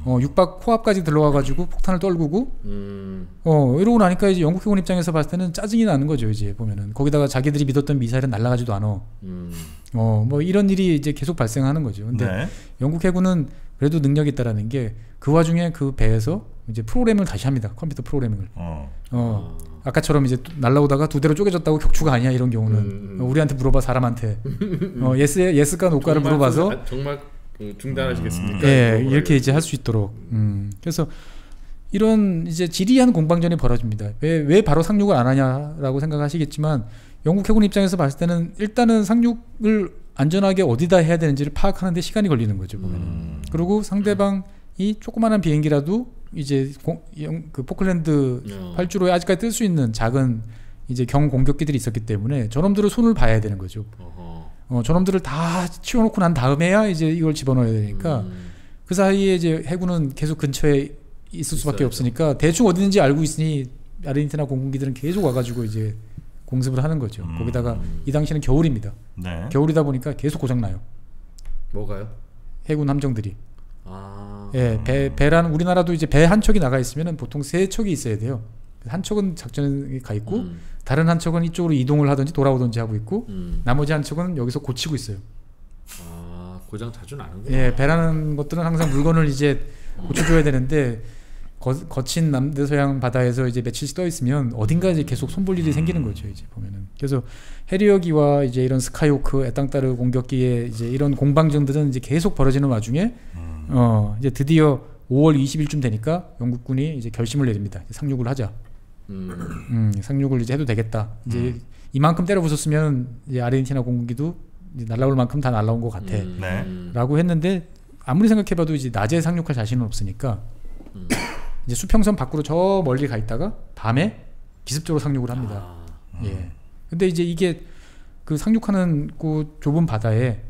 어 육박 코앞까지 들어와 가지고 폭탄을 떨구고 음. 어 이러고 나니까 이제 영국 해군 입장에서 봤을 때는 짜증이 나는 거죠 이제 보면은 거기다가 자기들이 믿었던 미사일은 날아가지도 않아 음. 어뭐 이런 일이 이제 계속 발생하는 거죠 근데 네. 영국 해군은 그래도 능력이 있다라는 게 그 와중에 그 배에서 이제 프로그램을 다시 합니다 컴퓨터 프로그래밍을 어. 어 아까처럼 이제 뚜- 날라오다가 두 대로 쪼개졌다고 격추가 아니야 이런 경우는 음, 음. 어, 우리한테 물어봐 사람한테 어 yes yes가 no가를 물어봐서 그- 정말 그 중단하시겠습니까? 예 이거 이렇게 이제 할 수 있도록 음 그래서 이런 이제 지리한 공방전이 벌어집니다 왜 왜 바로 상륙을 안 하냐라고 생각하시겠지만 영국 해군 입장에서 봤을 때는 일단은 상륙을 안전하게 어디다 해야 되는지를 파악하는데 시간이 걸리는 거죠 보면 음. 그리고 상대방이 조그마한 비행기라도 이제 공, 영- 그 포클랜드 어. 활주로에 아직까지 뜰 수 있는 작은 이제 경 공격기들이 있었기 때문에 저놈들을 손을 봐야 되는 거죠. 어허. 어, 저놈들을 다 치워놓고 난 다음에야 이제 이걸 집어넣어야 되니까 음. 그 사이에 이제 해군은 계속 근처에 있을 수밖에 있어야죠. 없으니까 대충 어디 있는지 알고 있으니 아르헨티나 공군기들은 계속 와가지고 이제 공습을 하는 거죠. 음. 거기다가 이 당시는 겨울입니다. 네. 겨울이다 보니까 계속 고장 나요. 뭐가요? 해군 함정들이. 아. 예, 배 배란 우리나라도 이제 배 한 척이 나가 있으면은 보통 세 척이 있어야 돼요. 한 척은 작전에 가 있고 음. 다른 한 척은 이쪽으로 이동을 하든지 돌아오든지 하고 있고 음. 나머지 한 척은 여기서 고치고 있어요. 아 고장 자주 나는구나. 예, 배라는 것들은 항상 물건을 이제 고쳐줘야 되는데 거, 거친 남대서양 바다에서 이제 며칠씩 떠 있으면 어딘가 이제 계속 손볼 일이 생기는 거죠 이제 보면은 그래서 해리어기와 이제 이런 스카이호크 에땅따르 공격기에 이제 이런 공방전들은 이제 계속 벌어지는 와중에 음. 어 이제 드디어 5월 20일쯤 되니까 영국군이 이제 결심을 내립니다 이제 상륙을 하자 음. 음, 상륙을 이제 해도 되겠다 이제 이만큼 때려 부쉈으면 이제 아르헨티나 공군기도 이제 날라올 만큼 다 날라온 것 같아 음. 네. 음. 라고 했는데 아무리 생각해봐도 이제 낮에 상륙할 자신은 없으니까 음. [CLEARS THROAT] 이제 수평선 밖으로 저 멀리 가 있다가 밤에 기습적으로 상륙을 합니다. 아, 예. 근데 이제 이게 그 상륙하는 그 좁은 바다에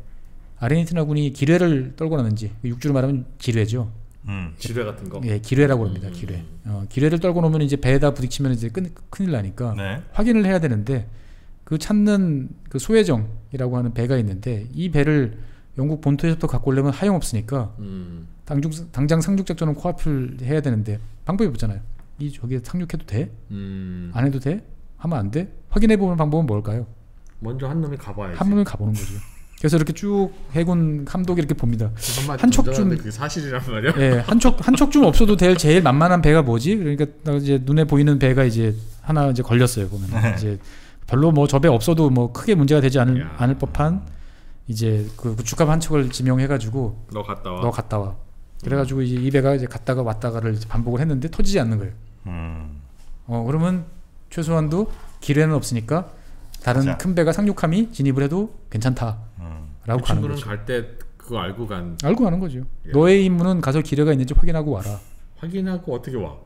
아르헨티나군이 기뢰를 떨고 나는지 육주로 말하면 기뢰죠. 음. 지뢰 같은 거. 예, 기뢰라고 합니다. 음. 기뢰. 어, 기뢰를 떨고 놓으면 이제 배에다 부딪히면 이제 큰, 큰일 나니까 네. 확인을 해야 되는데 그 찾는 그 소혜정이라고 하는 배가 있는데 이 배를 영국 본토에서부터 갖고 오려면 하용 없으니까 음. 당중, 당장 상륙 작전은 코앞을 해야 되는데 방법이 없잖아요. 이 저기 상륙해도 돼? 음. 안 해도 돼? 하면 안 돼? 확인해 보는 방법은 뭘까요? 먼저 한 놈이 가봐야지. 한 번을 가보는 거죠. 그래서 이렇게 쭉 해군 감독이 이렇게 봅니다. 한마디 한척 던져놨는데 좀- 그게 사실이란 말이야. 예, 한척 한척 좀 없어도 될 제일 만만한 배가 뭐지? 그러니까 나 이제 눈에 보이는 배가 이제 하나 이제 걸렸어요 보면 네. 이제 별로 뭐 저 배 없어도 뭐 크게 문제가 되지 않을 야. 않을 법한 이제 그 주갑 한 척을 지명해가지고 너 갔다 와. 너 갔다 와. 그래가지고 이제 이 배가 이제 갔다가 왔다가를 반복을 했는데 터지지 않는 거예요. 음. 어 그러면 최소한도 기회는 없으니까 다른 자. 큰 배가 상륙함이 진입을 해도 괜찮다라고 음. 그 가는 친구는 거죠. 갈때 그거 알고 간 알고 가는 거죠. 예. 너의 임무는 가서 기뢰가 있는지 확인하고 와라. 확인하고 어떻게 와?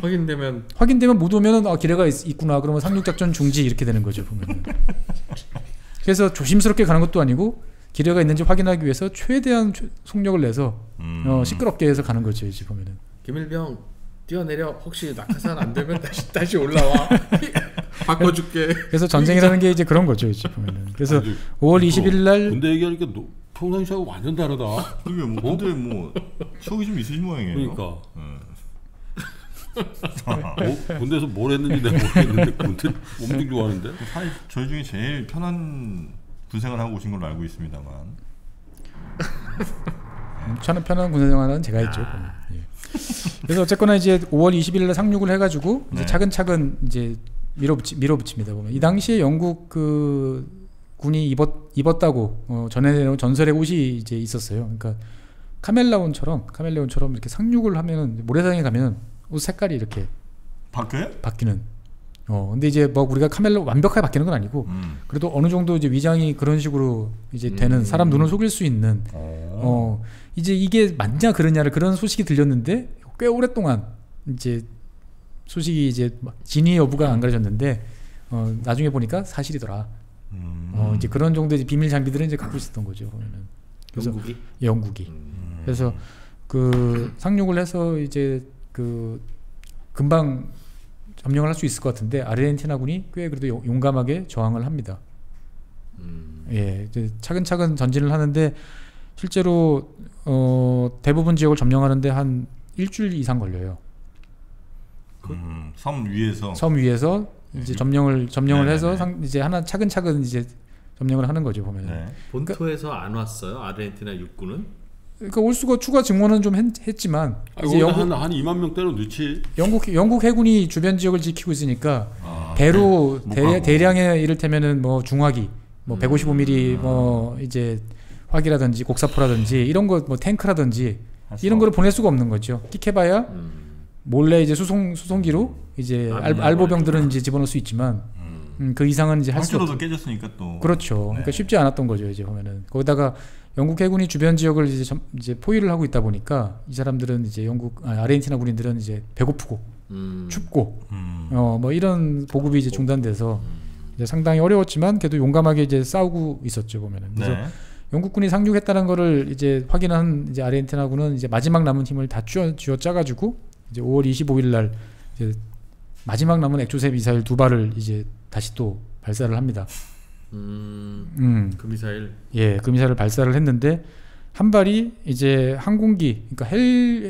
확인되면 [LAUGHS] 확인되면 못 오면은 아 기뢰가 있, 구나 그러면 상륙 작전 중지 이렇게 되는 거죠 보면. 그래서 조심스럽게 가는 것도 아니고 기뢰가 있는지 확인하기 위해서 최대한 최- 속력을 내서 음. 어, 시끄럽게 해서 가는 거죠 이제 보면은. 김일병 뛰어내려 혹시 낙하산 안 되면 다시 다시 올라와 [LAUGHS] 바꿔줄게. 그래서 전쟁이라는 게 이제 그런 거죠 이제 보면은. 그래서 아주 5월 20일 날 군대 얘기하니까 노, 평상시하고 완전 다르다. 그게 뭐 근데 뭐 추억이 좀 있으신 모양이에요. 그러니까 음. 뭐, 군대에서 뭘 했는지 내가 모르겠는데 군대 엄청 좋아하는데. 사실 저희 중에 제일 편한 군생활 하고 오신 걸로 알고 있습니다만. 편한 편한 군사 생활은 제가 했죠. 그래서 어쨌거나 이제 5월 20일 날 상륙을 해가지고 이제 네. 차근차근 이제 밀어붙이, 밀어붙입니다. 보면 이 당시에 영국 그 군이 입었 입었다고 어, 전해내는 전설의 옷이 이제 있었어요. 그러니까 카멜라온처럼 카멜레온처럼 이렇게 상륙을 하면은 모래사장에 가면 옷 색깔이 이렇게 바뀌어요? 바뀌는. 어 근데 이제 뭐 우리가 카멜라 완벽하게 바뀌는 건 아니고 음. 그래도 어느 정도 이제 위장이 그런 식으로 이제 되는 음. 사람 눈을 속일 수 있는 어. 어 이제 이게 맞냐 그러냐를 그런 소식이 들렸는데 꽤 오랫동안 이제 소식이 이제 막 진위 여부가 안 가려졌는데 어 나중에 보니까 사실이더라. 음. 어 이제 그런 정도의 비밀 장비들은 이제 갖고 있었던 거죠. 보면은 그래서 영국이 영국이 음. 그래서 그 상륙을 해서 이제 그 금방 점령을 할 수 있을 것 같은데 아르헨티나군이 꽤 그래도 용- 용감하게 저항을 합니다. 음. 예, 이제 차근차근 전진을 하는데 실제로 어, 대부분 지역을 점령하는데 한 일주일 이상 걸려요. 음. 섬 위에서 섬 위에서 이제 점령을 점령을 네네네. 해서 상, 이제 하나 차근차근 이제 점령을 하는 거죠 보면. 은 네. 본토에서 안 왔어요 아르헨티나 육군은? 그러니까 올 수가 추가 증원은 좀 했, 지만 아, 이제 영국, 영국 한, 한 2만 명대로 넣지. 영국 영국 해군이 주변 지역을 지키고 있으니까 아, 배로 못 대. 대량의 이를테면은 뭐 중화기 뭐 음. 155mm 뭐 이제 화기라든지 곡사포라든지 이런 거 뭐 탱크라든지 할수 이런 거를 없- 보낼 수가 없는 거죠. 끼케봐야 음. 몰래 이제 수송 수송기로 이제 아, 알, 음. 알보병들은 이제 집어넣을 수 있지만 음. 음, 그 이상은 이제 할 수 없. 활주로도 깨졌으니까 또 그렇죠. 그러니까 네. 쉽지 않았던 거죠 이제 보면은 거기다가 영국 해군이 주변 지역을 이제 점, 이제 포위를 하고 있다 보니까 이 사람들은 이제 영국 아, 아르헨티나 군인들은 이제 배고프고 음. 춥고 음. 어뭐 이런 보급이 이제 중단돼서 이제 상당히 어려웠지만 그래도 용감하게 이제 싸우고 있었죠 보면은 그래서 네. 영국군이 상륙했다는 거를 이제 확인한 이제 아르헨티나군은 이제 마지막 남은 힘을 다 쥐어, 쥐어 짜가지고 이제 5월 25일 날 이제 마지막 남은 액조세 미사일 두 발을 이제 다시 또 발사를 합니다. 음. 음, 그 미사일 예, 그 미사일을 발사를 했는데 한 발이 이제 항공기, 그러니까 헬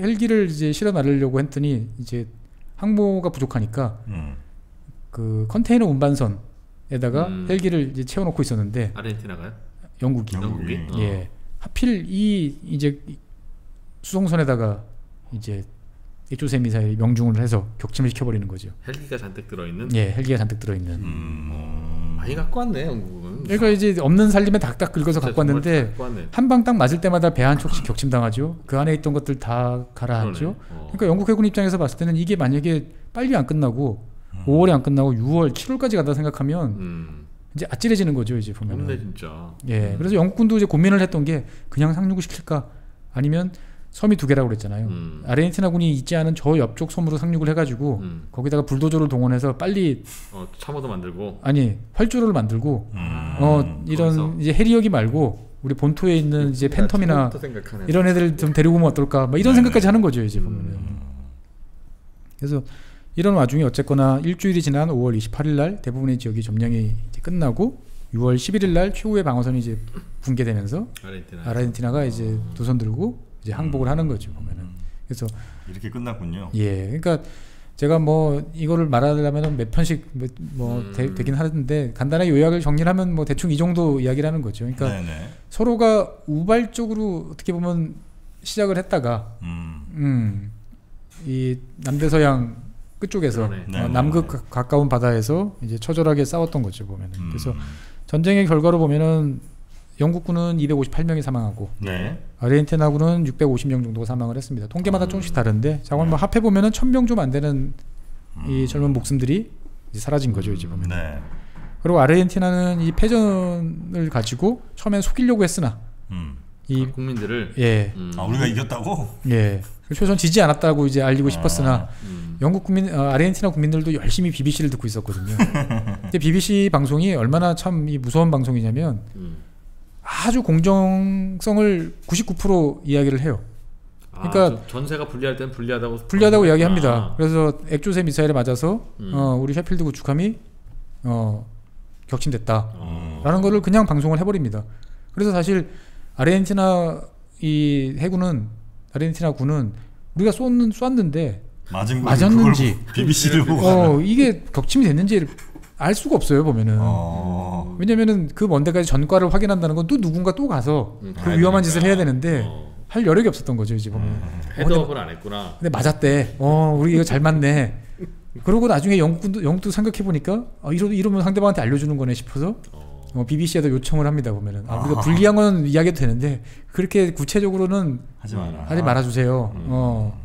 헬기를 이제 실어 나르려고 했더니 이제 항모가 부족하니까 음. 그 컨테이너 운반선에다가 음. 헬기를 이제 채워놓고 있었는데 아르헨티나가요? 영국이 영국이. 영국이? 어. 예 하필 이 이제 수송선에다가 이제 액조세 미사일 명중을 해서 격침을 시켜버리는 거죠. 헬기가 잔뜩 들어있는. 예, 헬기가 잔뜩 들어있는. 음. 많이 갖고 왔네 영국은. 그러니까 이제 없는 살림에 닭딱 긁어서 갖고 왔는데. 한 방 딱 맞을 때마다 배한 척씩 격침당하죠. 그 안에 있던 것들 다 가라앉죠. 어. 그러니까 영국 해군 입장에서 봤을 때는 이게 만약에 빨리 안 끝나고 5월에 안 끝나고 6월, 7월까지 간다 생각하면 음. 이제 아찔해지는 거죠. 이제 없네 보면. 진짜. 예. 그래서 영국군도 이제 고민을 했던 게 그냥 상륙을 시킬까 아니면 섬이 두 개라고 그랬잖아요. 음. 아르헨티나군이 있지 않은 저 옆쪽 섬으로 상륙을 해가지고 음. 거기다가 불도저를 동원해서 빨리 어, 참호도 만들고. 아니 활주로를 만들고 음. 어 이런 거기서. 이제 해리역이 말고 우리 본토에 있는 이제 팬텀이나. 이런 애들 좀 데리고 오면 어떨까? 막 이런 네네. 생각까지 하는 거죠 이제 보면은. 그래서 이런 와중에 어쨌거나 일주일이 지난 5월 28일 날 대부분의 지역이 점령이 이제 끝나고 6월 11일 날 최후의 방어선이 이제 붕괴되면서 아르헨티나. 아르헨티나가 이제 두손 들고 이제 항복을 하는 거죠 보면은. 그래서 이렇게 끝났군요. 예, 그러니까 제가 뭐 이거를 말하려면 몇 편씩 뭐, 뭐 음. 되, 긴 하는데 간단하게 요약을 정리하면 뭐 대충 이 정도 이야기를 하는 거죠. 그러니까 네네. 서로가 우발적으로 어떻게 보면 시작을 했다가 음. 음, 이 남대서양 끝쪽에서. 어. 남극 가- 가까운 바다에서 이제 처절하게 싸웠던 거죠 보면은. 음. 그래서 전쟁의 결과로 보면은 영국군은 258명이 사망하고 네. 아르헨티나군은 650명 정도가 사망을 했습니다. 통계마다 음. 조금씩 다른데 자관 뭐 합해 보면은 1000명 좀 안 되는 이 젊은 목숨들이 이제 사라진 거죠 이제 보면. 네. 그리고 아르헨티나는 이 패전을 가지고 처음엔 속이려고 했으나 음. 이 국민들을. 예. 음. 아 우리가 이겼다고? 예. 최소한 지지 않았다고 이제 알리고 싶었으나 음. 영국 국민 어, 아르헨티나 국민들도 열심히 BBC를 듣고 있었거든요. [LAUGHS] 근데 BBC 방송이 얼마나 참 이 무서운 방송이냐면 음. 아주 공정성을 99% 이야기를 해요. 아, 그러니까 저- 전세가 불리할 땐 불리하다고 불리하다고 아. 이야기합니다. 그래서 액조세 미사일에 맞아서 음. 어, 우리 셰필드 구축함이 어, 격침됐다. 어. 라는 거를 그냥 방송을 해버립니다. 그래서 사실 아르헨티나 이 해군은 아르헨티나 군은 우리가 쏜는 쐈는데 맞은 거 맞았는지 BBC를 [LAUGHS] 보고 어 이게 격침이 됐는지 알 수가 없어요 보면은 어. 왜냐면은 그 먼 데까지 전과를 확인한다는 건 또 누군가 또 가서 음, 그 위험한 되니까. 짓을 해야 되는데 어. 할 여력이 없었던 거죠 이제 보면 음. 헤드업을 안 했구나. 근데 맞았대 어 우리 이거 잘 맞네 그러고 나중에 영국도 영국도 생각해 보니까 아, 이러 이러면 상대방한테 알려주는 거네 싶어서 어. 어, BBC에도 요청을 합니다 보면은 아, 우리가 불리한 건 이야기도 되는데 그렇게 구체적으로는 하지 마라. 하지 말아주세요. 음. 어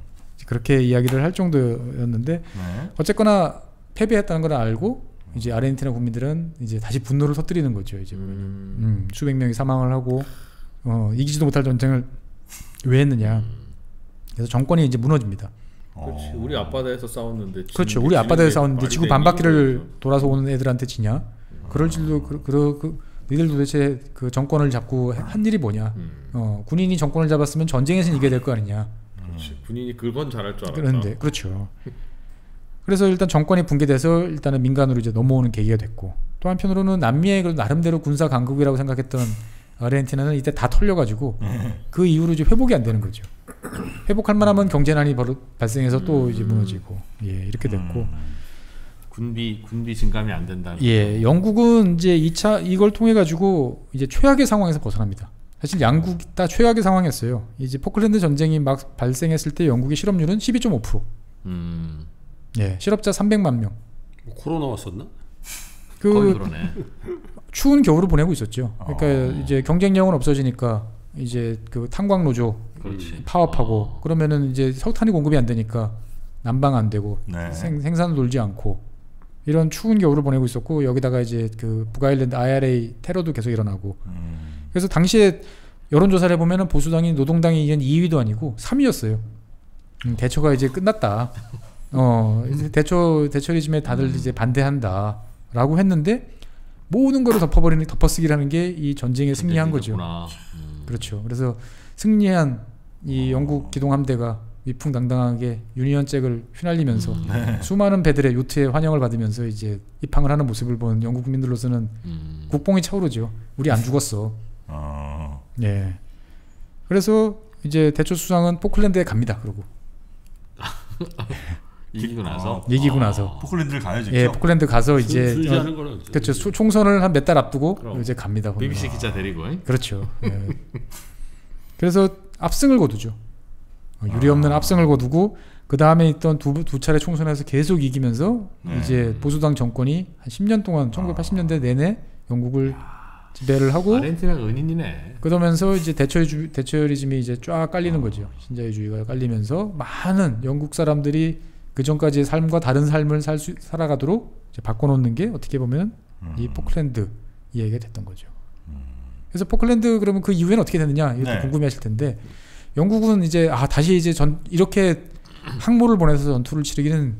그렇게 이야기를 할 정도였는데 네. 어쨌거나 패배했다는 걸 알고 이제 아르헨티나 국민들은 이제 다시 분노를 터뜨리는 거죠. 이제. 음. 음, 수백 명이 사망을 하고 어, 이기지도 못할 전쟁을 왜 했느냐. 그래서 정권이 이제 무너집니다. 그렇지. 어. 우리 앞바다에서 싸웠는데. 진- 그렇죠. 우리 지는 앞바다에 게 싸웠는데 지구 되니? 반바퀴를 돌아서 오는 애들한테 지냐? 그럴 줄도 그, 그, 그 니들 도대체 그 정권을 잡고 한 일이 뭐냐? 음. 어, 군인이 정권을 잡았으면 전쟁에서 이겨야 될 거 아니냐? 그렇지. 군인이 그건 잘할 줄 알았다. 그런데 그렇죠. 그래서 일단 정권이 붕괴돼서 일단은 민간으로 이제 넘어오는 계기가 됐고 또 한편으로는 남미의 그 나름대로 군사 강국이라고 생각했던 아르헨티나는 이때 다 털려가지고 그 이후로 이제 회복이 안 되는 거죠. 회복할 만하면 경제난이 바로 발생해서 또 이제 무너지고 예 이렇게 됐고 음. 군비 군비 증감이 안 된다는. 예 영국은 이제 2차 이걸 통해 가지고 이제 최악의 상황에서 벗어납니다. 사실 양국이 다 최악의 상황이었어요. 이제 포클랜드 전쟁이 막 발생했을 때 영국의 실업률은 12.5%. 음. 예, 실업자 300만 명. 뭐 코로나 왔었나? 그 거의 그러네. 추운 겨울을 보내고 있었죠. 그러니까 어. 이제 경쟁력은 없어지니까 이제 그 탄광 노조 그렇지. 파업하고 어. 그러면은 이제 석탄이 공급이 안 되니까 난방 안 되고 네. 생, 생산 돌지 않고 이런 추운 겨울을 보내고 있었고 여기다가 이제 그 북아일랜드 IRA 테러도 계속 일어나고 음. 그래서 당시에 여론조사를 해보면은 보수당이 노동당이 이긴 2위도 아니고 3위였어요. 음, 대처가 이제 끝났다. 어 이제 대처 대처리즘에 다들 이제 반대한다라고 했는데 모든 거를 덮어버리는 덮어쓰기라는 게 이 전쟁에 승리한 거죠. 음. 그렇죠. 그래서 승리한 이 영국 기동 함대가 위풍당당하게 유니언 잭을 휘날리면서 음. 수많은 배들의 요트에 환영을 받으면서 이제 입항을 하는 모습을 본 영국 국민들로서는 음. 국뽕이 차오르죠. 우리 안 죽었어. 어. 예. 그래서 이제 대처 수상은 포클랜드에 갑니다. 그러고 [LAUGHS] 이기고 나서. 어. 이기고 어. 나서 포클랜드를 가야죠. 예 포클랜드 가서 이제 순- 순시하는 어, 거는 그렇죠 수- 총선을 한 몇 달 앞두고 그럼. 이제 갑니다. BBC 기자 데리고. 잉? 그렇죠. 예. 그래서 압승을 거두죠. 어, 유리 없는 아. 압승을 거두고 그 다음에 있던 두, 두 차례 총선에서 계속 이기면서 네. 이제 보수당 정권이 한 10년 동안 1980년대 내내 영국을 지배를 하고 아르헨티나가 은인이네. 그러면서 이제 대처리즘, 대처리즘이 이제 쫙 깔리는 거죠. 신자유주의가 깔리면서 많은 영국 사람들이 그 전까지의 삶과 다른 삶을 살 수, 살아가도록 이제 바꿔놓는 게 어떻게 보면 음. 이 포클랜드 이야기가 됐던 거죠. 그래서 포클랜드 그러면 그 이후에는 어떻게 됐느냐 이렇게 네. 궁금해하실 텐데 영국은 이제 아 다시 이제 전 이렇게 항모를 보내서 전투를 치르기는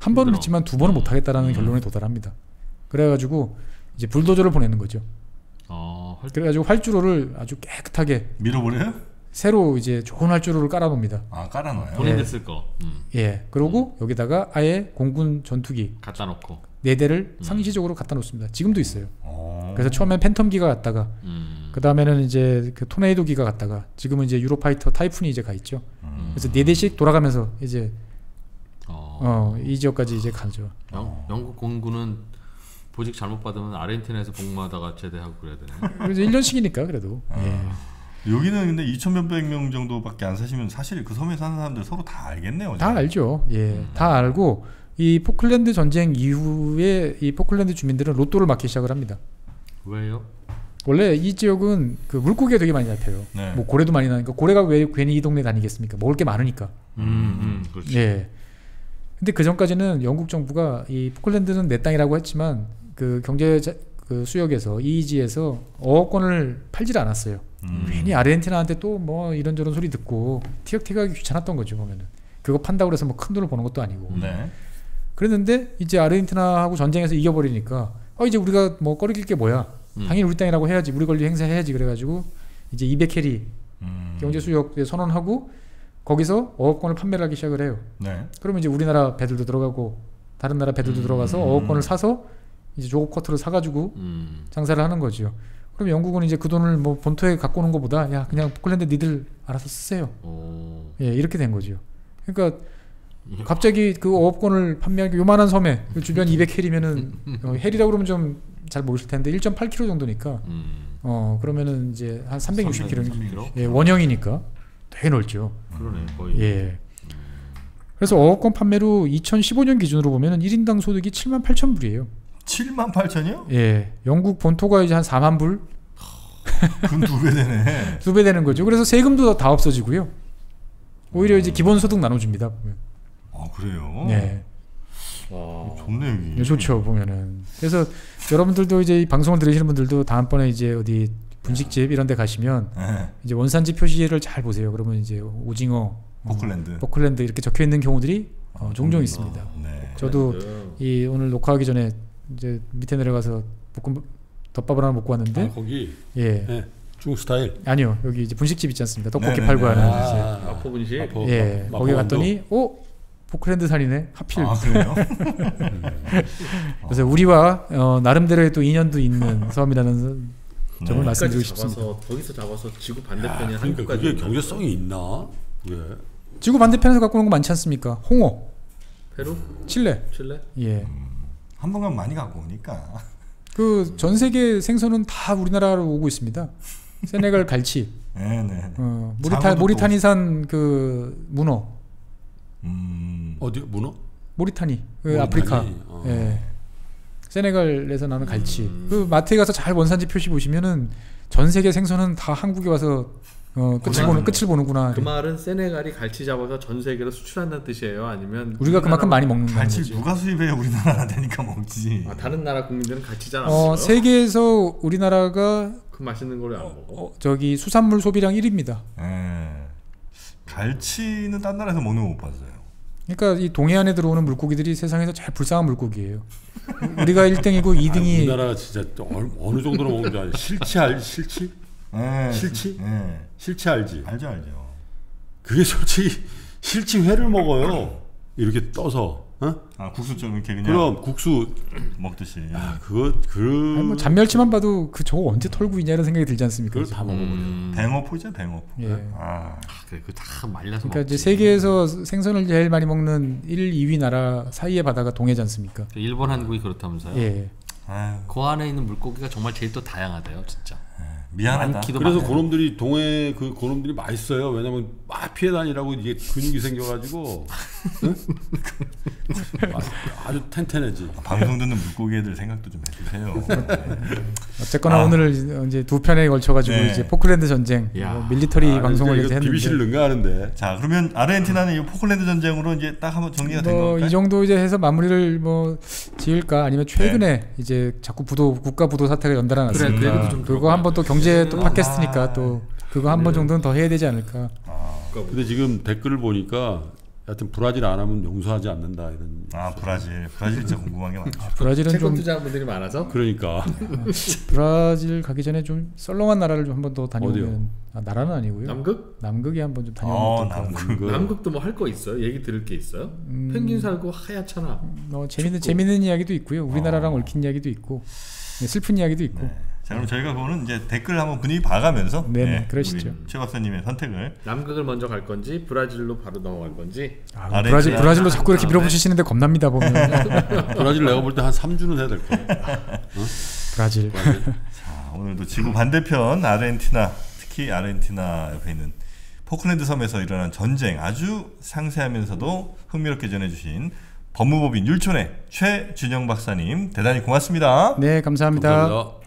한 번은. 했지만 두 번은 못 하겠다라는 음. 결론에 도달합니다. 그래가지고 이제 불도저를 보내는 거죠. 어, 활... 그래가지고 활주로를 아주 깨끗하게 밀어버려요? 새로 이제 좋은 활주로를 깔아놓습니다. 아 깔아놔요. 본인들 예. 쓸 거. 음. 예. 그리고 여기다가 아예 공군 전투기 갖다 놓고. 네 대를 상시적으로 갖다 놓습니다. 지금도 있어요. 어. 그래서 처음엔 팬텀기가 갔다가 음. 그 다음에는 이제 그 토네이도기가 갔다가 지금은 이제 유로파이터 타이푼이 이제 가 있죠. 음. 그래서 네 대씩 돌아가면서 이제 어. 어, 이 지역까지 이제 가죠. 영, 영국 공군은 보직 잘못 받으면 아르헨티나에서 복무하다가 제대하고 그래야 되네. 그래서 1년씩이니까 그래도. 예. 여기는 근데 2천 몇백 명 정도밖에 안 사시면 사실 그 섬에 사는 사람들 서로 다 알겠네요. 다 알죠. 예. 다 알고 이 포클랜드 전쟁 이후에 이 포클랜드 주민들은 로또를 맞기 시작을 합니다. 왜요? 원래 이 지역은 그 물고기가 되게 많이 잡혀요. 네. 뭐 고래도 많이 나니까 고래가 왜 괜히 이 동네 다니겠습니까? 먹을 게 많으니까. 음, 음 그렇지. 예. 근데 그 전까지는 영국 정부가 이 포클랜드는 내 땅이라고 했지만 그 경제 자- 그 수역에서 이지에서 어업권을 팔질 않았어요. 음. 괜히 아르헨티나한테 또 뭐 이런저런 소리 듣고 티격태격하기 귀찮았던 거죠 보면은. 그거 판다고 그래서 뭐 큰 돈을 버는 것도 아니고. 네. 그랬는데 이제 아르헨티나하고 전쟁에서 이겨버리니까 어 이제 우리가 뭐 꺼리길 게 뭐야? 음. 당연히 우리 땅이라고 해야지 우리 권리 행사해야지 그래가지고 이제 200해리 음. 경제 수역 선언하고 거기서 어업권을 판매를 하기 시작을 해요. 네. 그러면 이제 우리나라 배들도 들어가고 다른 나라 배들도 음. 들어가서 어업권을 사서 이제 조업 쿼터를 사가지고 음. 장사를 하는 거죠. 그럼 영국은 이제 그 돈을 뭐 본토에 갖고 오는 것보다 야 그냥 포클랜드 니들 알아서 쓰세요. 오. 예 이렇게 된 거죠. 그러니까 갑자기 그 어업권을 판매하기 요만한 섬에 그 주변 200해리면은 [LAUGHS] 어, 해리라고 그러면 좀 잘 모르실 텐데 1.8km 정도니까 음. 어 그러면은 이제 한 360km 300km? 예 원형이니까 되게 넓죠. 그러네 거의. 예. 그래서 어업권 판매로 2015년 기준으로 보면은 1인당 소득이 7만 8천 불이에요. 7만 8천이요? 예. 영국 본토가 이제 한 4만 불, 그럼 두배 되네. [LAUGHS] 두 배 되는 거죠. 그래서 세금도 다 없어지고요. 오히려 이제 기본 소득 나눠줍니다. 보면. 아 그래요? 네. 와. 좋네 여기. 네, 좋죠 보면은. 그래서 여러분들도 이제 이 방송을 들으시는 분들도 다음번에 이제 어디 분식집 이런 데 가시면 네. 이제 원산지 표시를 잘 보세요. 그러면 이제 오징어, 어, 포클랜드. 포클랜드 이렇게 적혀 있는 경우들이 어, 종종 아, 있습니다. 네. 저도 음. 이 오늘 녹화하기 전에 이제 밑에 내려가서 볶음 덮밥을 하나 먹고 왔는데 아, 거기 예 네. 중국 스타일. 아니요 여기 이제 분식집 있지 않습니다 떡볶이 네네네. 팔고 하는 이제 아, 마포 분식. 마포, 예 마- 거기. 갔더니 오 포클랜드 산이네 하필 아 그래요? [LAUGHS] 그래서 우리와 어, 나름대로의 또 인연도 있는 섬이라는 점을 네. 말씀드리고 싶습니다. 잡아서 거기서 잡아서 지구 반대편이 야, 그러니까 한국까지 그게 온다는 경제성이 있나? 왜? 지구 반대편에서 갖고 오는 거 많지 않습니까? 홍어, 페루, 칠레, 칠레. 예. 한 번간 많이 갖고 오니까. 그 전 세계 생선은 다 우리나라로 오고 있습니다. 세네갈 갈치, 네네. 어, 모리타 모리타니산 그 문어, 음. 어디 문어? 모리타니, 그 모리타니, 아프리카, 어. 예. 세네갈에서 나는 갈치. 음. 그 마트에 가서 잘 원산지 표시 보시면은 전 세계 생선은 다 한국에 와서 어, 끝을 고생하는 보는 끝을 보는구나. 그 말은 세네갈이 갈치 잡아서 전 세계로 수출한다는 뜻이에요. 아니면 우리가 그만큼 많이 갈치 거지. 누가 수입해 우리나라 되니까 먹지. 아, 다른 나라 국민들은 갈치 잘안 어, 먹어요. 세계에서 우리나라가 그 맛있는 거를 안 먹어. 어, 저기 수산물 소비량 1위입니다. 예. 갈치는 딴 나라에서 먹는 거 못 봤어요. 그러니까 이 동해안에 들어오는 물고기들이 세상에서 제일 불쌍한 물고기예요. 우리가 1등이고 2등이 우리나라 진짜 또 어느, 정도로 먹는 줄 알지? 실치 알 실치? 예. 실치? 예. 실치 알지? 알죠 알죠. 그게 솔직히 실치 회를 먹어요. 이렇게 떠서. 어? 아 국수 좀 이렇게 그냥 그럼 국수 먹듯이. 아 그거 그 아니, 뭐 잔멸치만 봐도 그 저거 언제 털고 있냐 이런 생각이 들지 않습니까? 그걸 다 먹어버려. 음. 뱅어포죠 뱅어포. 예. 아 아, 그래 그다 말려서 그러니까 이제 먹지. 세계에서 생선을 제일 많이 먹는 1, 2위 나라 사이의 바다가 동해지 않습니까? 그 일본 한국이 그렇다면서요. 예. 아유, 그 안에 있는 물고기가 정말 제일 또 다양하대요, 진짜. 미안하다. 많기도 그래서 많아요. 고놈들이 동해 그 고놈들이 맛있어요. 왜냐면 막 피해 다니라고 이게 근육이 생겨가지고 응? 아주 텐텐해지. 방송 듣는 물고기 애들 생각도 좀 해주세요. 어쨌거나 아. 오늘 이제 두 편에 걸쳐가지고 네. 이제 포클랜드 전쟁, 야. 뭐 military 아, 방송을 이제 했는데 BBC를 능가하는데. 자 그러면 아르헨티나는 이 포클랜드 전쟁으로 이제 딱 한번 정리가 된뭐 건가요? 이 정도 이제 해서 마무리를 뭐 지을까 아니면 최근에 이제 자꾸 부도 국가 부도 사태가 연달아 그래, 그 얘기도 좀 그거 한번 또 경제 또 아. 팟캐스트니까 또 그거 한 번 정도는 더 해야 되지 않을까. 아, 국가고. 근데 지금 댓글을 보니까 하여튼 브라질 안 하면 용서하지 않는다 이런. 아 브라질 브라질 진짜 궁금한 게 많죠. 브라질은 채권 좀 투자분들이 많아서 그러니까 브라질 가기 전에 좀 썰렁한 나라를 좀 한 번 더 어디요? 다녀오면 아, 나라는 아니고요. 남극? 남극에 한 번 좀어 다녀오면 어떨까. 남극. 그 남극도 뭐 할 거 있어요? 얘기 들을 게 있어요? 음. 펭귄 살고 하얗잖아. 어, 재밌는 춥고. 재밌는 이야기도 있고요. 우리나라랑 어. 얽힌 이야기도 있고 네, 슬픈 이야기도 있고. 네. 자 그럼 저희가 그거는 이제 댓글 한번 분위기 봐가면서 네네, 그러시죠. 우리 최 박사님의 선택을 남극을 먼저 갈 건지 브라질로 바로 넘어갈 건지. 아, 아르헨티나. 브라질 브라질로 자꾸 이렇게 아, 밀어붙이시는데 겁납니다 보면 [LAUGHS] 브라질 내가 볼 때 한 3주는 해야 될 거야. 브라질. [LAUGHS] 자, 오늘도 지구 반대편 아르헨티나 특히 아르헨티나 옆에 있는 포클랜드 섬에서 일어난 전쟁 아주 상세하면서도 흥미롭게 전해주신 법무법인 율촌의 최준영 박사님 대단히 고맙습니다. 네 감사합니다. 감사합니다.